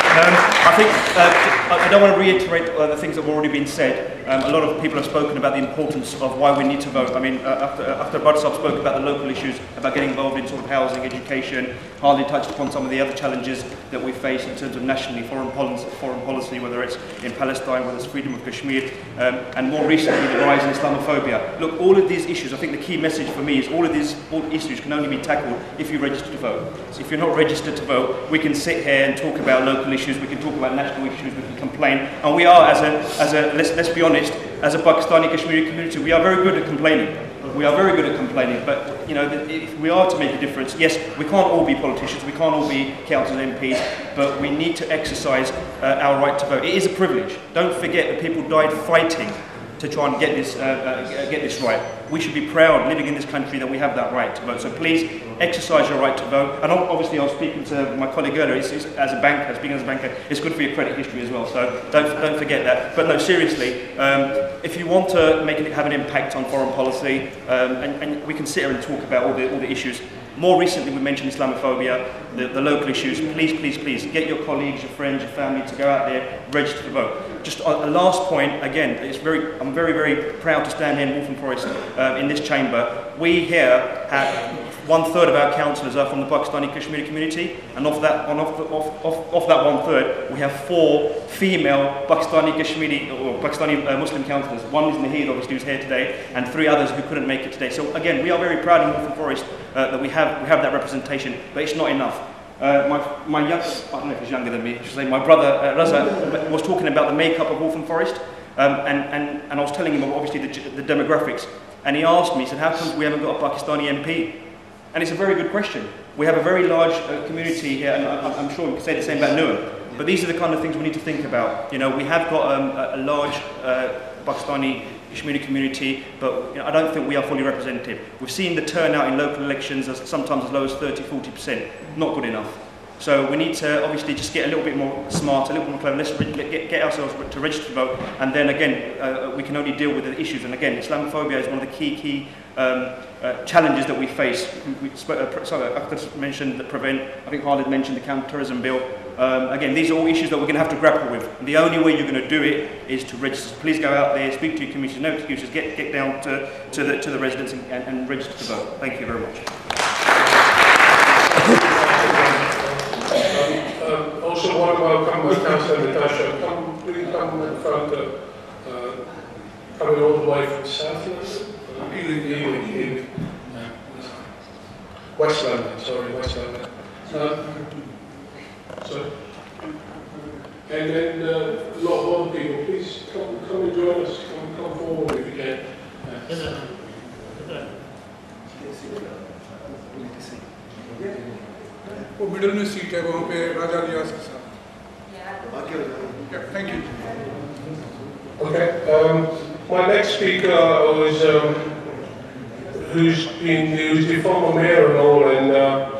Um, I think uh, I don't want to reiterate uh, the things that have already been said. Um, a lot of people have spoken about the importance of why we need to vote. I mean, uh, after, after Butt Saab spoke about the local issues, about getting involved in sort of housing, education, hardly touched upon some of the other challenges that we face in terms of nationally foreign policy, foreign policy whether it's in Palestine, whether it's freedom of Kashmir, um, and more recently the rise in Islamophobia. Look, all of these issues, I think the key message for me is all of these issues can only be tackled if you register to vote. So if you're not registered to vote, we can sit here and talk about local issues, we can talk about national issues, we can complain, and we are, as a, as a let's, let's be honest, as a Pakistani Kashmiri community, we are very good at complaining. We are very good at complaining, but you know, if we are to make a difference, yes, we can't all be politicians, we can't all be council MPs, but we need to exercise uh, our right to vote. It is a privilege. Don't forget that people died fighting to try and get this, uh, uh, get this right. We should be proud living in this country that we have that right to vote. So please exercise your right to vote. And obviously I was speaking to my colleague earlier, it's, it's, as a banker, speaking as a banker, it's good for your credit history as well. So don't, don't forget that. But no, seriously, um, if you want to make it have an impact on foreign policy, um, and, and we can sit here and talk about all the, all the issues, more recently, we mentioned Islamophobia, the, the local issues. Please, please, please, get your colleagues, your friends, your family to go out there, register to vote. Just a, a last point, again, it's very, I'm very, very proud to stand here in Waltham Forest uh, in this chamber. We here have one third of our councillors are from the Pakistani Kashmiri community, and of that, on of, of, of, of that one third, we have four female Pakistani Kashmiri or Pakistani uh, Muslim councillors. One is Nahid, obviously, who's here today, and three others who couldn't make it today. So again, we are very proud in Waltham Forest uh, that we have we have that representation, but it's not enough. Uh, my, my I don't know if he's younger than me, say, my brother uh, Raza was talking about the makeup of Waltham Forest, um, and, and, and I was telling him obviously the, the demographics, and he asked me, he said, how come we haven't got a Pakistani MP? And it's a very good question. We have a very large uh, community here, and I, am sure we can say the same about Newham. But these are the kind of things we need to think about. You know, we have got um, a, a, large uh, Pakistani Kashmiri community, but you know, I don't think we are fully representative. We've seen the turnout in local elections as sometimes as low as 30, 40%. Not good enough. So we need to obviously just get a little bit more smart, a little bit more clever. Let's get, get ourselves to register to vote, and then again, uh, we can only deal with the issues. And again, Islamophobia is one of the key key um, uh, challenges that we face. We, we uh, sorry, mentioned the prevent. I think Khalid mentioned the counter-terrorism bill. Um, again, these are all issues that we're going to have to grapple with. And the only way you're going to do it is to register. Please go out there, speak to your community, no excuses, get, get down to, to, the, to the residents and, and, and register to vote. Thank you very much. Um, also want to welcome uh, Councillor Natasha. Come, really come in front of, uh, coming all the way from South London? Uh, Ealing, Ealing, Ealing. Uh, West London, sorry, West London. Uh, so, and then uh, a lot of other people, please come, come and join us. Come, come forward if you can. Uh, वो middle में seat है वहाँ पे राजा रियाज के साथ thank you Okay. Um, my next speaker was um, who's been who's the former mayor and all, and uh,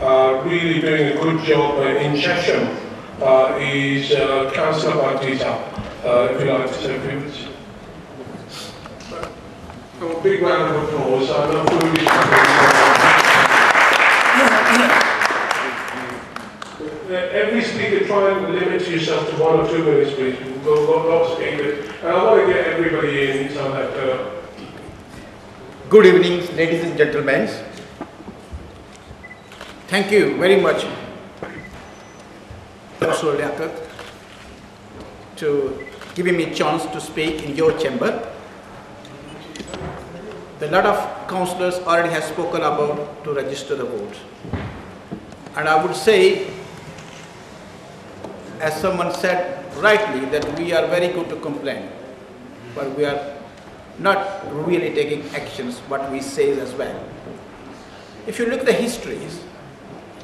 uh, really doing a good job uh, in Chesham. Uh, is uh, Councillor Batista. Uh, if you like to say a few words. A big round of applause. I know food Uh, every speaker try and limit yourself to one or two minutes, please. Got got lots of English. And I want to get everybody in so that. Uh, Good evening, ladies and gentlemen. Thank you very much, Councillor Liaquat, to giving me a chance to speak in your chamber. A lot of councillors already have spoken about to register the vote. And I would say, as someone said rightly, that we are very good to complain, but we are not really taking actions what we say as well. If you look at the histories,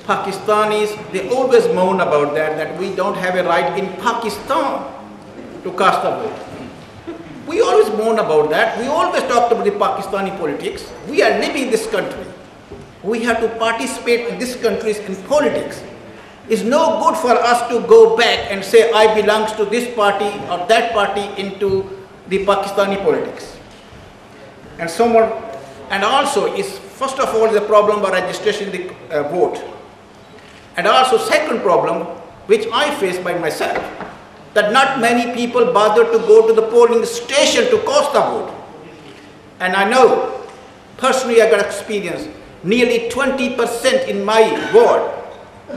Pakistanis, they always moan about that, that we don't have a right in Pakistan to cast a vote. We always moan about that. We always talked about the Pakistani politics. We are living in this country. We have to participate in this country's in politics. It's no good for us to go back and say I belongs to this party or that party into the Pakistani politics. And someone, and also is first of all the problem of registration the uh, vote. And also second problem, which I face by myself, that not many people bother to go to the polling station to cast the vote. And I know, personally I got experience, nearly 20% in my ward,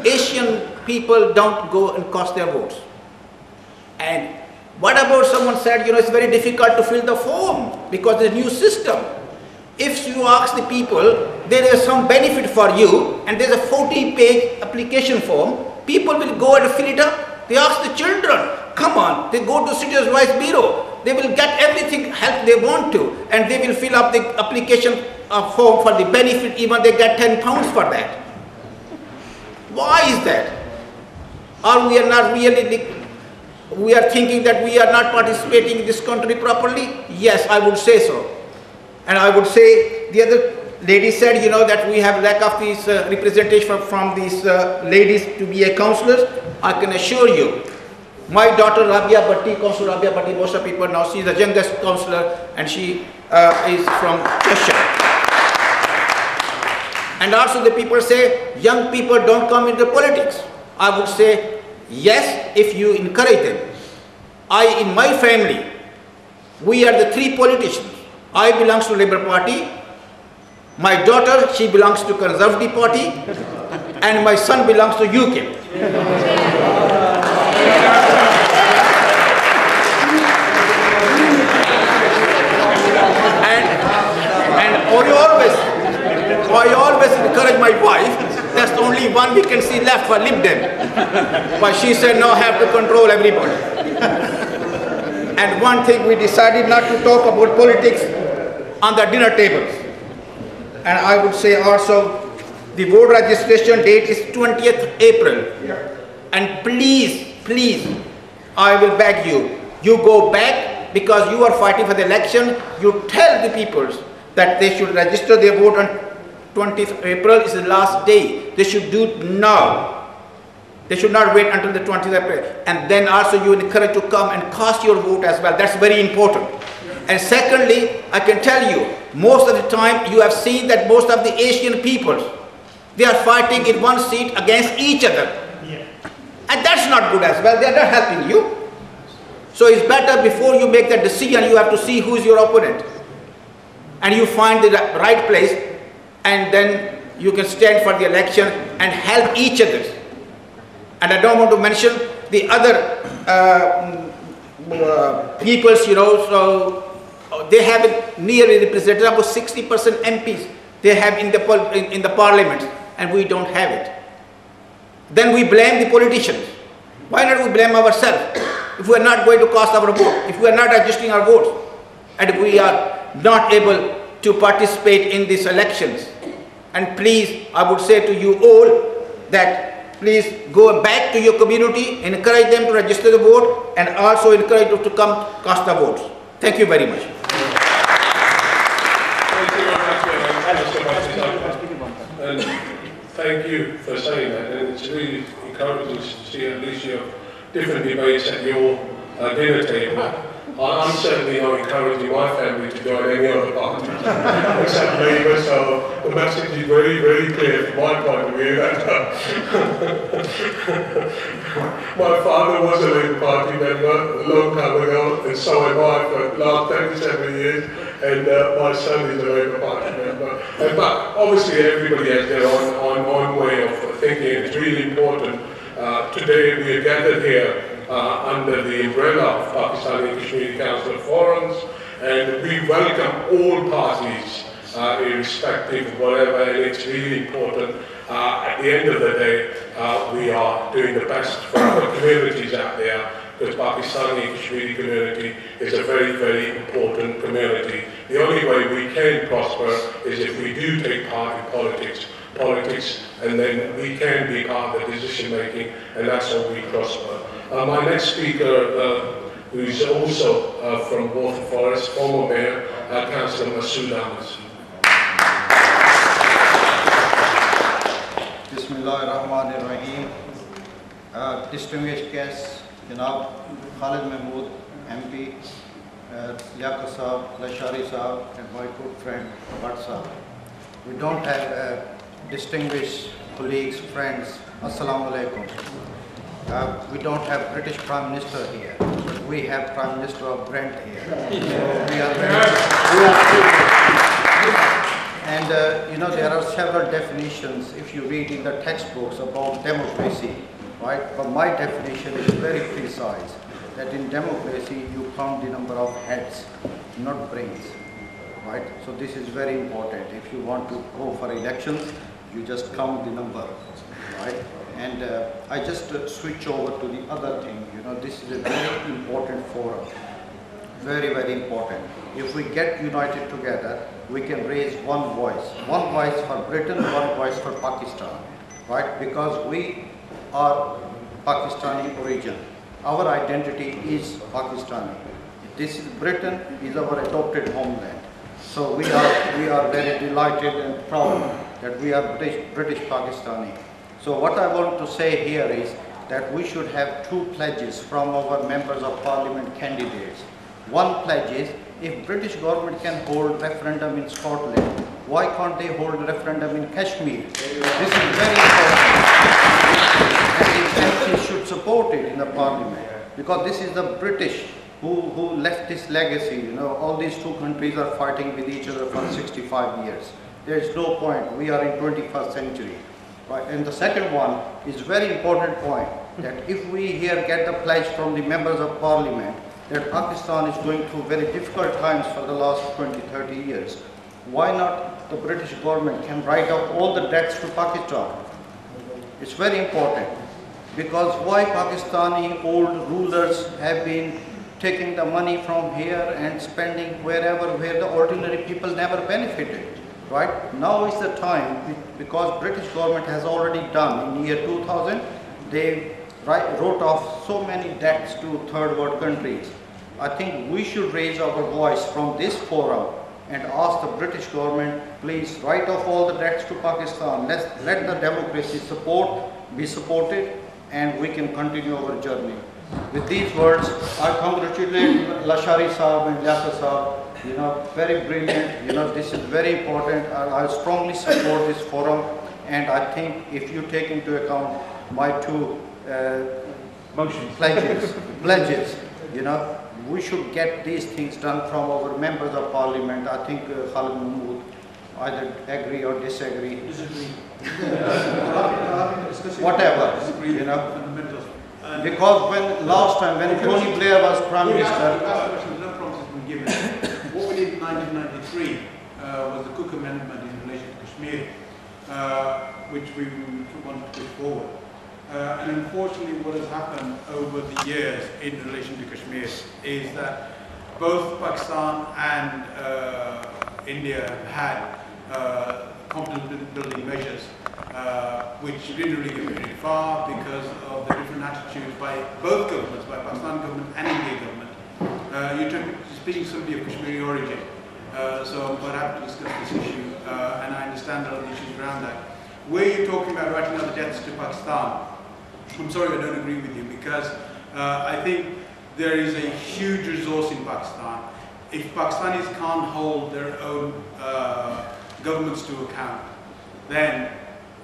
Asian people don't go and cast their votes. And what about someone said, you know, it's very difficult to fill the form because there's a new system. If you ask the people, there is some benefit for you and there's a 40 page application form, people will go and fill it up. They ask the children, come on, they go to Citizens Rights Bureau, they will get everything help they want to and they will fill up the application uh, form for the benefit, even they get 10 pounds for that. Why is that? Or we are not really, we are thinking that we are not participating in this country properly? Yes, I would say so. And I would say, the other lady said, you know, that we have lack of this uh, representation from, these uh, ladies to be a councillors. I can assure you, my daughter Rabia Bhatti, Councillor Rabia Bhatti, most of people know, she's the youngest councillor and she uh, is from Cheshire. And also the people say, young people don't come into politics. I would say, yes, if you encourage them. I, in my family, we are the three politicians. I belongs to Labour Party, my daughter, she belongs to Conservative Party, and my son belongs to UKIP. and, and I always, I always encourage my wife, that's the only one we can see left for Lib Dem. But she said, no, I have to control everybody. and one thing we decided not to talk about politics on the dinner tables. And I would say also, the vote registration date is 20th April. And please, please, I will beg you, you go back because you are fighting for the election, you tell the people that they should register their vote on 20th April is the last day. They should do it now. They should not wait until the 20th April. And then also you encourage to come and cast your vote as well. That's very important. And secondly, I can tell you, most of the time you have seen that most of the Asian peoples, they are fighting in one seat against each other. And that's not good as well. They are not helping you. So it's better before you make that decision, you have to see who is your opponent. And you find the right place and then you can stand for the election and help each other. And I don't want to mention the other uh, mm, uh, peoples, you know, so uh, they have nearly represented about 60% MPs they have in the, in, in the parliament and we don't have it. Then we blame the politicians. Why not we blame ourselves? If we are not going to cast our vote, if we are not adjusting our votes, and if we are not able to participate in these elections. And please, I would say to you all that please go back to your community, encourage them to register the vote, and also encourage them to come cast the votes. Thank you very much. Thank you for saying that, and it's really encouraging to see at least your different debates at your uh, dinner table. I'm certainly not encouraging my family to join any other party except Labour, so the message is very, very clear from my point of view uh, my father was a Labour Party member a long time ago, and so am I for the last 37 years, and uh, my son is a Labour Party member. And, but obviously everybody has their own, own, own way of thinking. It's really important. Uh, today we are gathered here uh, under the umbrella of Pakistani Kashmiri Council of Forums, and we welcome all parties, uh, irrespective of whatever, and it's really important. Uh, at the end of the day, uh, we are doing the best for our communities out there, because Pakistani Kashmiri community is a very, very important community. The only way we can prosper is if we do take part in politics, politics, and then we can be part of the decision making, and that's how we prosper. Uh, my next speaker, uh, who is also uh, from Waltham Forest, former mayor, uh, Councillor Masood Ahmed. Bismillahirrahmanirrahim. Uh, distinguished guests, Janab Khalid Mahmood, MP, uh, Liaquat Saab, Lasharie Saab, and my good friend Butt Saab. We don't have uh, distinguished colleagues, friends, Assalamu alaikum. Uh, we don't have British Prime Minister here. We have Prime Minister of Brent here. So we are very, we are privileged. And uh, you know, there are several definitions if you read in the textbooks about democracy, right? But my definition is very precise, that in democracy you count the number of heads, not brains, right? So this is very important. If you want to go for elections, you just count the number, right? And uh, I just uh, switch over to the other thing, you know, this is a very important forum, very, very important. If we get united together, we can raise one voice. One voice for Britain, one voice for Pakistan, right? Because we are Pakistani origin. Our identity is Pakistani. This is Britain is our adopted homeland. So we are, we are very delighted and proud that we are British, British Pakistani. So what I want to say here is that we should have two pledges from our members of parliament candidates. One pledge is if British government can hold referendum in Scotland, why can't they hold referendum in Kashmir? This is very important. And the should support it in the parliament because this is the British who, who left this legacy. You know, all these two countries are fighting with each other for 65 years. There is no point. We are in 21st century. Right? And the second one is very important point that if we here get the pledge from the members of parliament that Pakistan is going through very difficult times for the last 20, 30 years, why not the British government can write off all the debts to Pakistan? It's very important because why Pakistani old rulers have been taking the money from here and spending wherever where the ordinary people never benefited right now is the time because british government has already done in year 2000 they wrote off so many debts to third world countries i think we should raise our voice from this forum and ask the british government please write off all the debts to pakistan let let the democracy support be supported and we can continue our journey. With these words, I congratulate Lasharie Saab and Yasser Saab. You know, very brilliant. You know, this is very important. I, I strongly support this forum, and I think if you take into account my two uh, motions, pledges, pledges, you know, we should get these things done from our members of parliament. I think uh, Khalid Mahmood either agree or disagree. Disagree. Whatever, you know. Because when last time when Tony Blair was prime minister, 1993 uh, was the Cook Amendment in relation to Kashmir, uh, which we wanted to push forward. Uh, and unfortunately, what has happened over the years in relation to Kashmir is that both Pakistan and uh, India have had uh, confidence building measures, uh, which didn't really get very far because of the different attitudes by both governments, by Pakistan government and India government. Uh, you're speaking somebody of Kashmiri origin, uh, so quite happy to discuss this issue, uh, and I understand all the issues around that. Where you're talking about writing out the debts to Pakistan, I'm sorry, I don't agree with you because uh, I think there is a huge resource in Pakistan. If Pakistanis can't hold their own uh, governments to account, then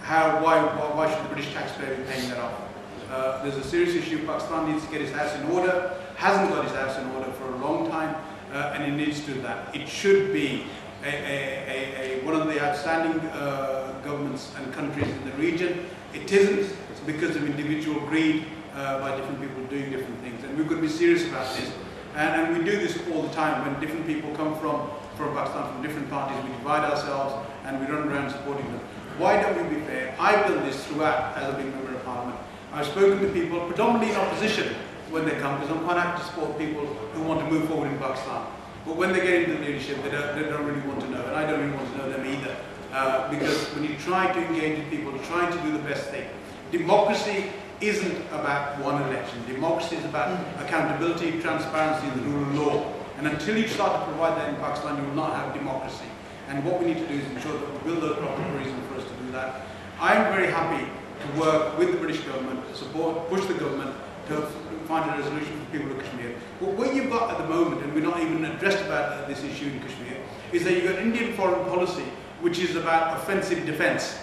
how, why, why, why should the British taxpayer be paying that off? Uh, there's a serious issue. Pakistan needs to get its house in order, hasn't got its house in order for a long time, uh, and it needs to do that. It should be a, a, a, one of the outstanding uh, governments and countries in the region. It isn't. It's because of individual greed uh, by different people doing different things. And we've got to be serious about this. And, and we do this all the time when different people come from, from Pakistan, from different parties. We divide ourselves and we run around supporting them. Why don't we be fair? I've done this throughout as a big member of parliament. I've spoken to people, predominantly in opposition, when they come, because I'm quite happy to support people who want to move forward in Pakistan. But when they get into the leadership, they don't, they don't really want to know, and I don't really want to know them either. Uh, because when you try to engage with people, you trying to do the best thing, democracy isn't about one election. Democracy is about accountability, transparency, and the rule of law. And until you start to provide that in Pakistan, you will not have democracy. And what we need to do is ensure that we build those proper reasons for us to do that. I'm very happy to work with the British government, to support, push the government to find a resolution for people of Kashmir. But what you've got at the moment, and we're not even addressed about this issue in Kashmir, is that you've got Indian foreign policy, which is about offensive defense.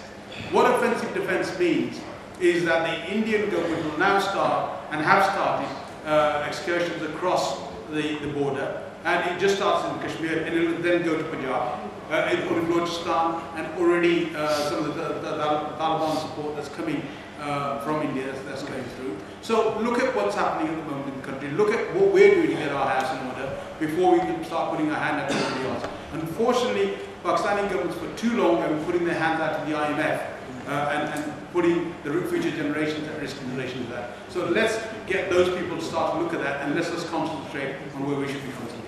What offensive defense means is that the Indian government will now start, and have started, uh, excursions across the, the border, and it just starts in Kashmir, and it will then go to Punjab, uh, in Balochistan, and already uh, some of the, the, the Taliban support that's coming uh, from India that's, that's going through. So look at what's happening at the moment in the country. Look at what we're doing to get our house in order before we can start putting our hand out to everybody else. Unfortunately, Pakistani governments for too long have been putting their hands out to the IMF uh, and, and putting the future generations at risk in relation to that. So let's get those people to start to look at that and let's just concentrate on where we should be concentrating.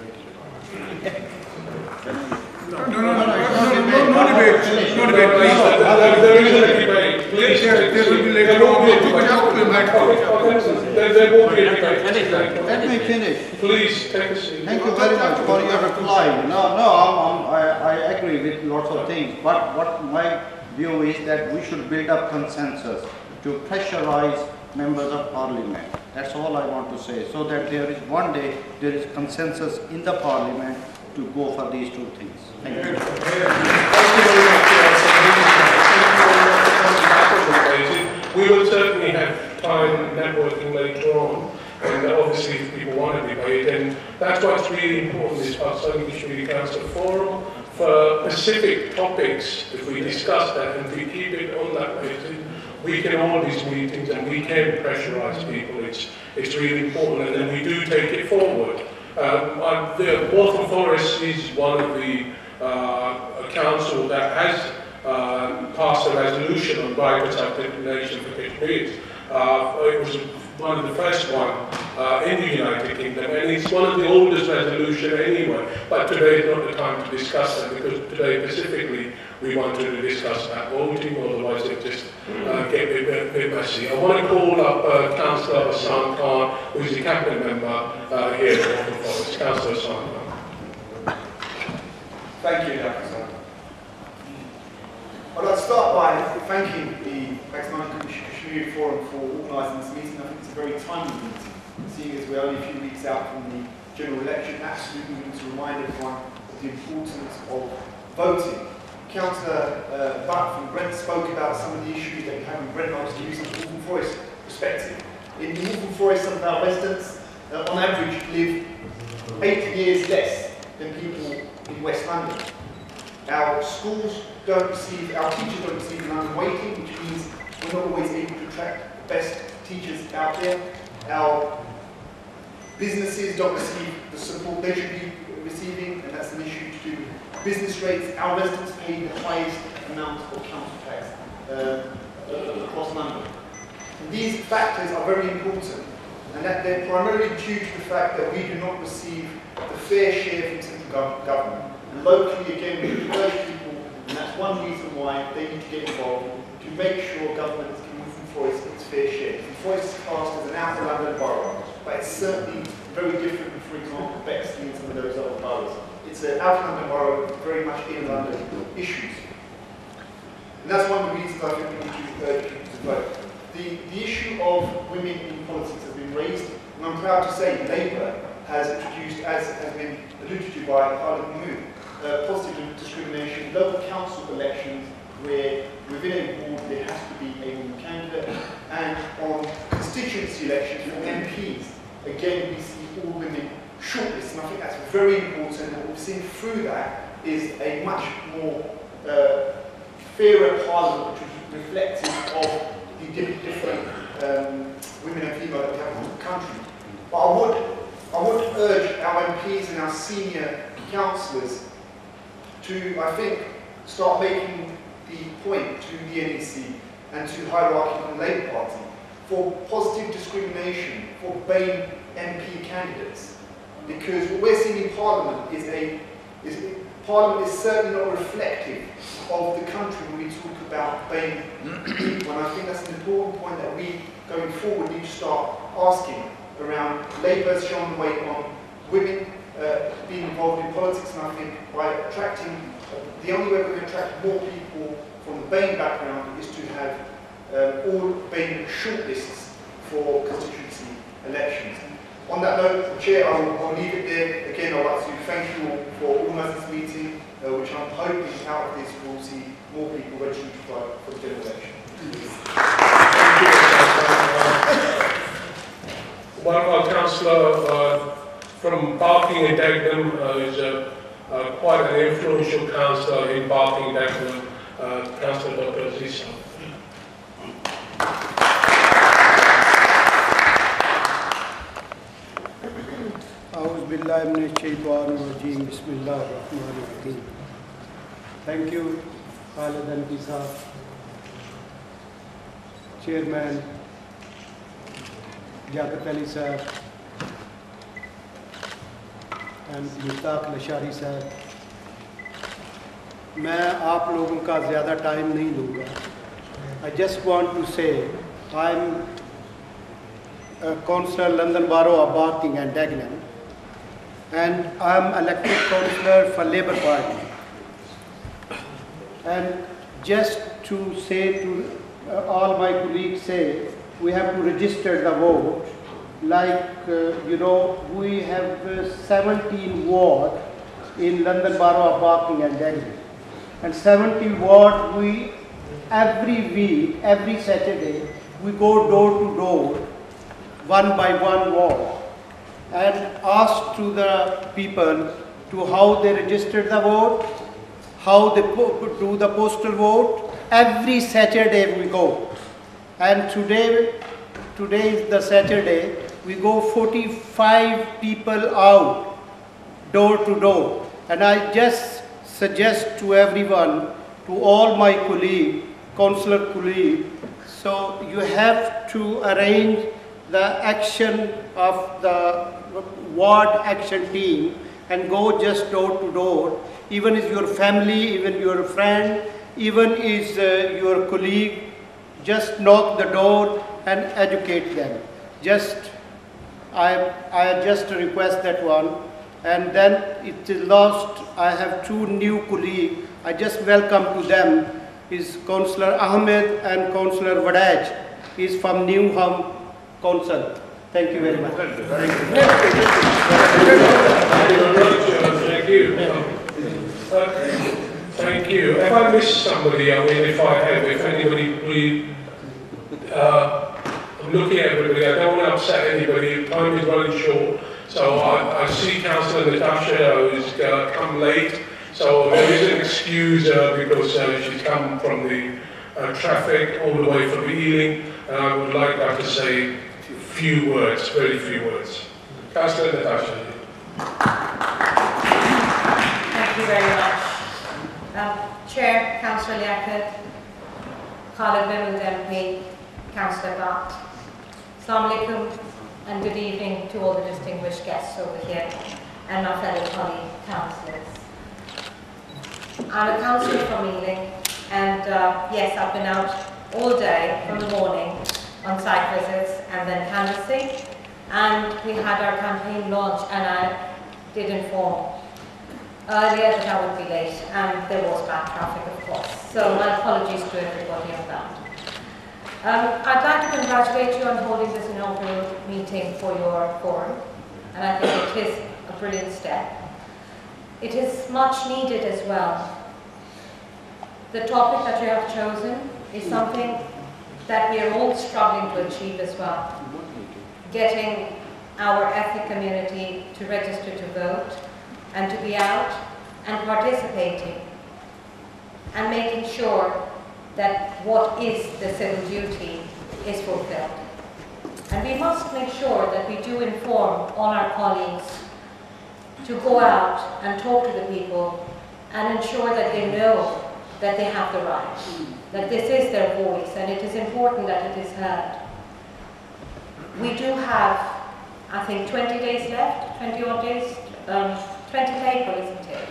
No, no, no, no, no, no debate, no debate, a debate. Please. Let me finish. Please. Thank you very much for your reply. No, no, I'm, I'm, I, I agree with lots of things, but what my view is that we should build up consensus to pressurize members of parliament. That's all I want to say, so that there is one day, there is consensus in the parliament to go for these two things. Thank you. We will certainly have time networking later on, and obviously if people want to debate, and that's why it's really important, this Pakistani Kashmiri Council Forum, for specific topics, if we discuss that and we keep it on that basis, we can hold these meetings and we can pressurize people. It's, it's really important, and then we do take it forward. Um, the Waltham Forest is one of the uh, council that has uh, passed a resolution on bipartite designation for Kashmir. Uh, it was one of the first one uh, in the United Kingdom, and it's one of the oldest resolution anyway. But today is not the time to discuss that because today specifically we wanted to discuss that voting, otherwise it just uh, get a bit, bit messy. I want to call up uh, Councillor Hassan Khan, who is the cabinet member uh, here at Waltham Forest. Councillor Hassan Khan. Thank you, Dr. I'd like to start by thanking the Community Forum for organising this meeting. I think it's a very timely meeting, seeing as we're only a few weeks out from the general election. Absolutely, we need to remind everyone of the importance of voting. Councillor uh, Butt from Brent spoke about some of the issues that we have in Brent. I using the Waltham Forest perspective. In Waltham Forest, some of our residents, uh, on average, live eight years less than people in West London. Our schools don't receive, our teachers don't receive an London weighting, which means we're not always able to attract the best teachers out there. Our businesses don't receive the support they should be receiving, and that's an issue to do with business rates. Our residents pay the highest amount of council tax uh, across London. And these factors are very important, and that they're primarily due to the fact that we do not receive the fair share from central government. And locally, again, we urge people, and that's one reason why they need to get involved, to make sure government can Waltham Forest its fair share. Forest is classed as an outer London borough, but it's certainly very different from, for example, Bexley and some of those other boroughs. It's an outer London borough, very much in London issues. And that's one of the reasons I think we need to urge people to vote. The, the issue of women in politics has been raised, and I'm proud to say Labour has introduced, as has been alluded to by Khalid Mahmood, uh, positive discrimination, local council elections where within a ward there has to be a woman candidate, and on constituency elections for MPs, again we see all women shortlists, and I think that's very important, what we've seen through that is a much more uh, fairer parliament, which is reflective of the different um, women and female that we have in the country. But I would, I would urge our MPs and our senior councillors to, I think, start making the point to the NEC and to hierarchy in Labour Party for positive discrimination for BAME MP candidates. Because what we're seeing in Parliament is a, is, Parliament is certainly not reflective of the country when we talk about BAME people. And I think that's an important point that we, going forward, need to start asking around Labour's showing the weight on women uh, being involved in politics, and I think by attracting, uh, the only way we're going to attract more people from the BAME background is to have um, all BAME shortlists for constituency elections. On that note, Chair, I'll, I'll leave it there. Again, I'd like to thank you all for organising this meeting, uh, which I'm hoping out of this we'll see more people registering to vote for the general election. One of our councillor uh, from Barking and Dagenham, uh, who's a, uh, quite an influential councillor in Barking and Dagenham, uh, Councillor Dr. Zisa. Thank you, Khalid and Pisa, Chairman, Liaquat Ali sir, and Mustaq Lashari sir. मैं आप लोगों का ज़्यादा time नहीं लूँगा I just want to say I'm a councillor London Borough of Barking and Dagenham and I'm elected councillor for Labour Party. And just to say to uh, all my colleagues say, we have to register the vote. Like, uh, you know, we have uh, 17 ward in London Borough of Barking and Dagenham. And 17 ward, we, every week, every Saturday, we go door to door, one by one ward and ask to the people to how they register the vote, how they do the postal vote. Every Saturday we go. And today, today is the Saturday, we go 45 people out, door to door. And I just suggest to everyone, to all my colleague, councillor colleague, so you have to arrange the action of the ward action team and go just door to door, even if your family, even your friend, even is uh, your colleague, just knock the door and educate them. Just, I, I just request that one. And then it is lost, I have two new colleagues, I just welcome to them is Councillor Ahmed and Councillor Wadaj. is from Newham Council. Thank you very much. Thank you. Uh, Thank you. If I missed somebody, I mean, if I have, if anybody really, uh, looking at everybody, I don't want to upset anybody, time is running short. So I, I see Councillor Natasha who's uh, come late, so there is an excuse uh, because uh, she's come from the uh, traffic all the way from Ealing, and I would like her to say a few words, very few words. Councillor Natasha. Thank you very much. Um, Chair, Councillor Khalid Mahmood MP, Councillor Butt. Assalamu and good evening to all the distinguished guests over here and my fellow colleague councillors. I'm a councillor from Ealing and uh, yes, I've been out all day from the morning on site visits and then canvassing and we had our campaign launch and I did inform earlier that I would be late and there was bad traffic of course. So my apologies to everybody on that. Um, I'd like to congratulate you on holding this inaugural meeting for your forum and I think it is a brilliant step. It is much needed as well. The topic that you have chosen is something that we are all struggling to achieve as well. Getting our ethnic community to register to vote and to be out and participating and making sure that what is the civil duty is fulfilled. And we must make sure that we do inform all our colleagues to go out and talk to the people and ensure that they know that they have the right, that this is their voice and it is important that it is heard. We do have, I think, 20 days left, 20 odd days, um, 20th April, isn't it?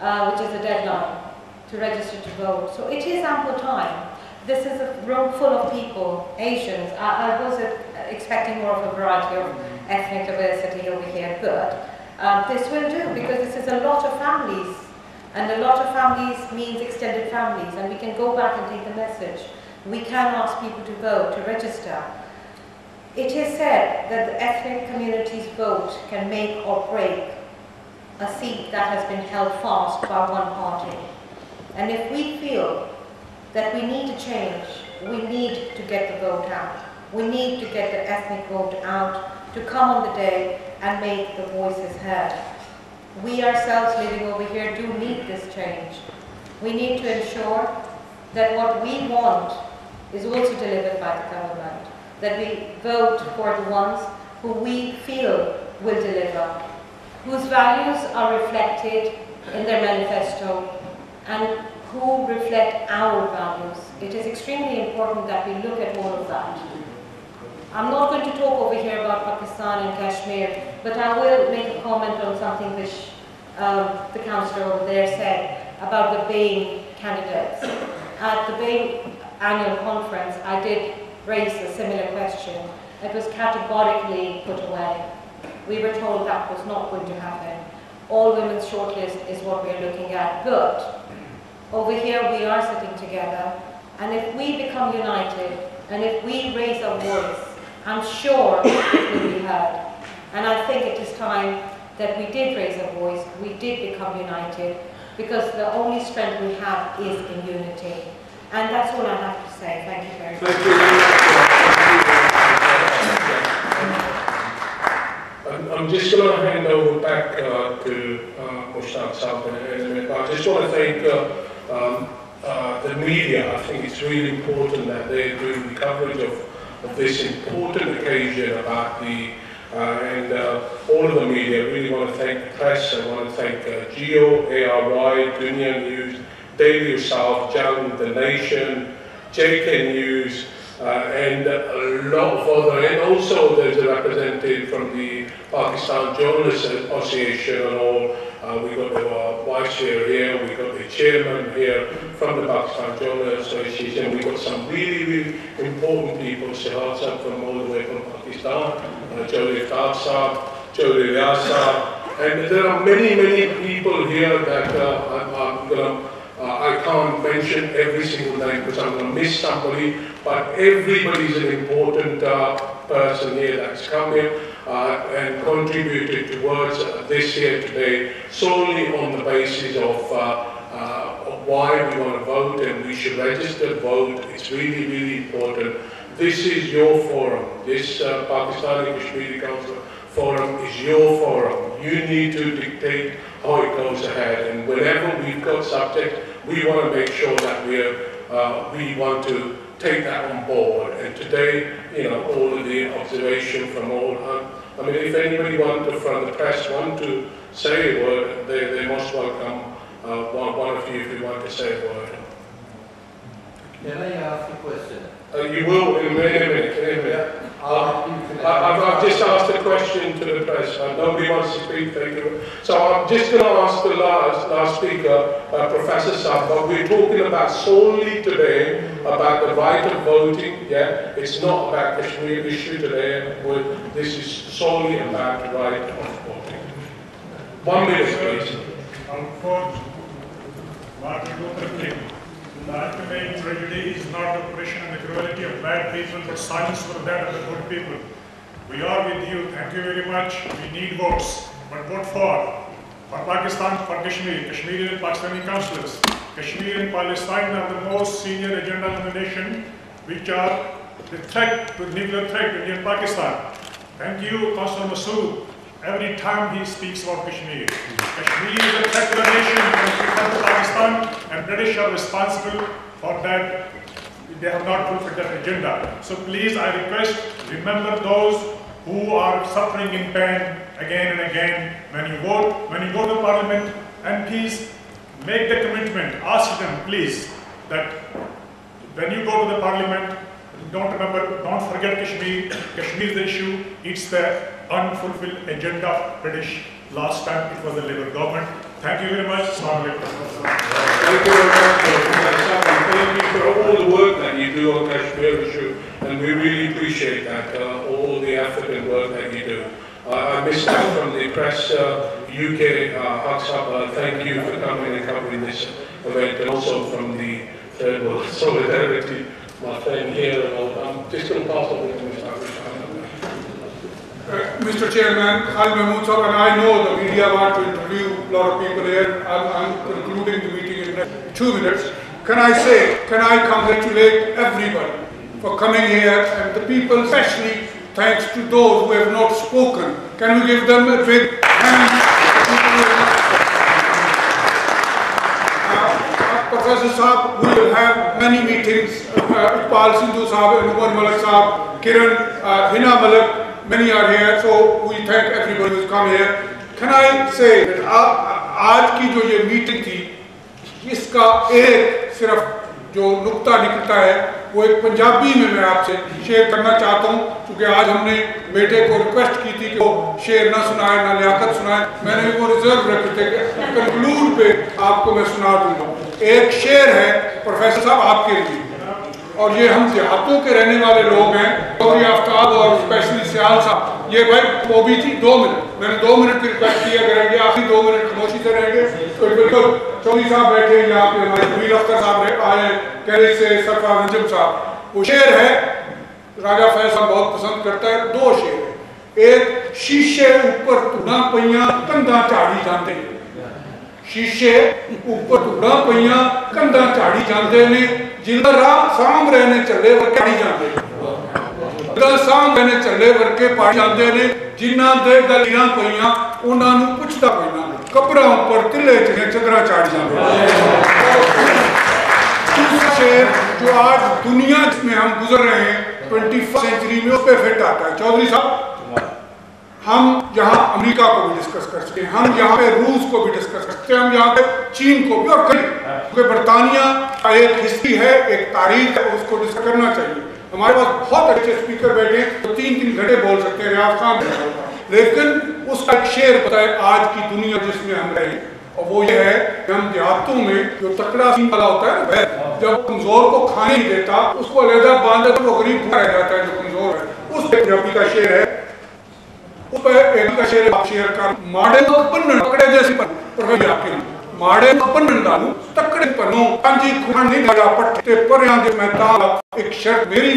Uh, which is the deadline to register to vote. So it is ample time. This is a room full of people, Asians. I, I was uh, expecting more of a variety of ethnic diversity over here, but um, this will do because this is a lot of families and a lot of families means extended families and we can go back and take the message. We can ask people to vote, to register. It is said that the ethnic community's vote can make or break a seat that has been held fast by one party. And if we feel that we need to change, we need to get the vote out. We need to get the ethnic vote out to come on the day and make the voices heard. We ourselves living over here do need this change. We need to ensure that what we want is also delivered by the government, that we vote for the ones who we feel will deliver, whose values are reflected in their manifesto and who reflect our values. It is extremely important that we look at all of that. I'm not going to talk over here about Pakistan and Kashmir, but I will make a comment on something which um, the councillor over there said about the BAME candidates. At the BAME annual conference, I did raise a similar question. It was categorically put away. We were told that was not going to happen. All women's shortlist is what we're looking at. But over here we are sitting together, and if we become united, and if we raise our voice, I'm sure it will be heard. And I think it is time that we did raise our voice, we did become united, because the only strength we have is in unity. And that's all I have to say. Thank you very much. I'm, I'm just going to hand over back uh, to uh, Mushtaq Saab in a minute, but I just want to thank uh, um, uh, the media. I think it's really important that they're doing the coverage of, of this important occasion about the uh, and uh, all of the media. I really want to thank the press. I want to thank uh, Geo, ARY, Dunya News, Daily Ausaf, Jang, The Nation, JK News, uh, and a lot of other, and also there's a representative from the Pakistan Journalists Association and all. Uh, we got the uh, vice chair here, we got the chairman here from the Pakistan Journalists Association. We got some really, really important people, Sihar Sab from all the way from Pakistan, uh, Jody Khalsa, Jody Ryasa, and there are many, many people here that uh, I'm, I'm gonna, uh, I can't mention every single name because I'm going to miss somebody, but everybody's an important uh, person here that's come here uh, and contributed towards uh, this here today solely on the basis of, uh, uh, why we want to vote and we should register vote. It's really, really important. This is your forum. This uh, Pakistani Kashmiri Council forum is your forum. You need to dictate how it goes ahead. And whenever we've got subject, we want to make sure that we're, uh, we want to take that on board. And today, you know, all of the observation from all, uh, I mean, if anybody want to, from the press want to say a word, they, they most welcome uh, one, one of you if you want to say a word. Can I ask a question? Uh, you will in a minute, in a minute. Uh, I- I've, I've just asked a question to the press. Nobody wants to speak. So I'm just going to ask the last, last speaker, uh, Professor Saab, we're talking about solely today about the right of voting. Yeah, it's not about Kashmir issue today. This is solely about the right of voting. One minute, please. Martin Luther King. The ultimate tragedy is not the oppression and the cruelty of bad people, but silence for that of the good people. We are with you. Thank you very much. We need votes, but vote for. For Pakistan, for Kashmir, Kashmiri and Pakistani councillors. Kashmir and Palestine are the most senior agenda in the nation, which are the threat the nuclear threat to India Pakistan. Thank you, Councillor Masood. Every time he speaks about Kashmir. Kashmir is a the nation and Pakistan, and British are responsible for that. They have not fulfilled that agenda. So please, I request, remember those who are suffering in pain again and again when you vote, when you go to parliament, and please make the commitment, ask them, please, that when you go to the parliament, don't remember, don't forget Kashmir. Kashmir is the issue. It's the unfulfilled agenda of British. Last time it was the Labour government. Thank you very much. Thank you very much, for all the work that you do on Kashmir issue, and we really appreciate that, uh, all the effort and work that you do. Uh, I missed out from the press uh, UK, uh, Huxab, uh, thank you for coming and covering this event, and also from the Third World Solidarity, my friend here, and all. I'm just going to pass over to Mr. Uh, Mr. Chairman, Khalid Mahmood and I know the media want to interview a lot of people here. I'm, I'm concluding the meeting in two minutes. Can I say, can I congratulate everybody for coming here and the people, especially thanks to those who have not spoken. Can we give them a big hand? Uh, Professor Saab, we will have many meetings. Uh, Iqbal Sindhu Saab, Umar Malik Saab, Kiran, uh, Hina Malik, many are here, so we thank everybody who's come here. Can I say that آج کی جو یہ meeting تھی اس کا ایک صرف جو نکتہ نکلتا ہے وہ ایک پنجابی میں میں آپ سے شیئر کرنا چاہتا ہوں کیونکہ آج ہم نے بیٹے کو ریکویسٹ کی تھی کہ وہ شیئر نہ سنائے نہ لیاقت سنائے میں نے وہ ریزرو رکھے تھے کہ کنکلوڈ پہ آپ کو میں سنا دوں گا ایک شعر ہے پروفیسر صاحب آپ کے لیے اور یہ ہم دیہاتوں کے رہنے والے لوگ ہیں چودھری آفتاب اور اسپیشلی سیال صاحب یہ بھائی وہ بھی تھی دو منٹ۔ میں نے دو منٹ کی ریکویسٹ کیا کریں گے آخری دو منٹ خاموشی سے رہیں گے، تو بالکل چودھری صاحب بیٹھے ہیں یہاں پہ۔ ہمارے طویل اختر صاحب آئے ہیں کیرے سے سرفراز انجم صاحب۔ وہ شعر ہے راجا فیض صاحب بہت پسند کرتا ہے، دو شعر ہیں۔ ایک، شیشے اوپر تنا پہیاں کندھا چاڑی جانتے ہیں۔ شیشے اوپر تنا پہیاں کندھا چاڑی جانتے ہیں۔ ਜਿੰਦਾ ਰਾਹ ਸਾਂਭ ਰਹੇ ਨੇ ਚੱਲੇ ਵਰਕੇ ਜਾਂਦੇ ਜਿੰਦਾ ਸਾਂਭ ਰਹੇ ਨੇ ਚੱਲੇ ਵਰਕੇ ਪੜ ਜਾਂਦੇ ਨੇ ਜਿਨ੍ਹਾਂ ਦੇ ਗਲੀਆਂ ਪਈਆਂ ਉਹਨਾਂ ਨੂੰ ਪੁੱਛਦਾ ਕੋਈ ਨਾ ਕਬਰਾਂ ਉੱਪਰ ਤਿੱਲੇ ਚ ਚਦਰਾਂ ਚਾੜ ਜਾਂਦੇ दूसरा शेर जो आज दुनिया में हम गुजर रहे हैं ट्वेंटी सेंचुरी में उस पर फिट आता है चौधरी साहब ہم یہاں امریکہ کو بھی ڈسکس کر سکتے ہیں، ہم یہاں پہ روس کو بھی ڈسکس کر سکتے ہیں، ہم یہاں پہ چین کو بھی اور کئی۔ کیونکہ برطانیہ کا ایک ہسٹری ہے، ایک تاریخ ہے، اس کو ڈسکس کرنا چاہیے۔ ہمارے پاس بہت اچھے اسپیکر بیٹھے ہیں تو تین تین گھنٹے بول سکتے ہیں، ریاض خان۔ لیکن اس کا ایک شعر پتہ ہے آج کی دنیا جس میں ہم رہے ہیں اور وہ یہ ہے کہ ہم دیہاتوں میں جو تکڑا سین والا ہوتا ہے نا جب کمزور کو کھانے ہی دیتا، اس کو علیحدہ باندھا تو وہ غریب بھوکا رہ جاتا ہے جو کمزور ہے۔ اس پہ کا شعر ہے ਉਹ ਇਹਨਾਂ ਦਾ ਸ਼ੇਰ ਸ਼ੇਰ ਕਰ। ਮਾੜੇ ਨੂੰ ਪੰਨਣ ਤਕੜੇ ਦੇ ਅਸੀਂ ਪਰ ਜਾ ਕੇ। ਮਾੜੇ ਨੂੰ ਪੰਨਣ ਦਾ ਨੂੰ ਤਕੜੇ ਪਰੋਂ ਕੰਜੀ ਖੁਣ ਨਹੀਂ ਲਗਾ ਪੱਟੇ ਪਰਿਆਂ ਦੇ ਮੈਂ ਤਾਂ ਇੱਕ ਸ਼ਰਤ ਮੇਰੀ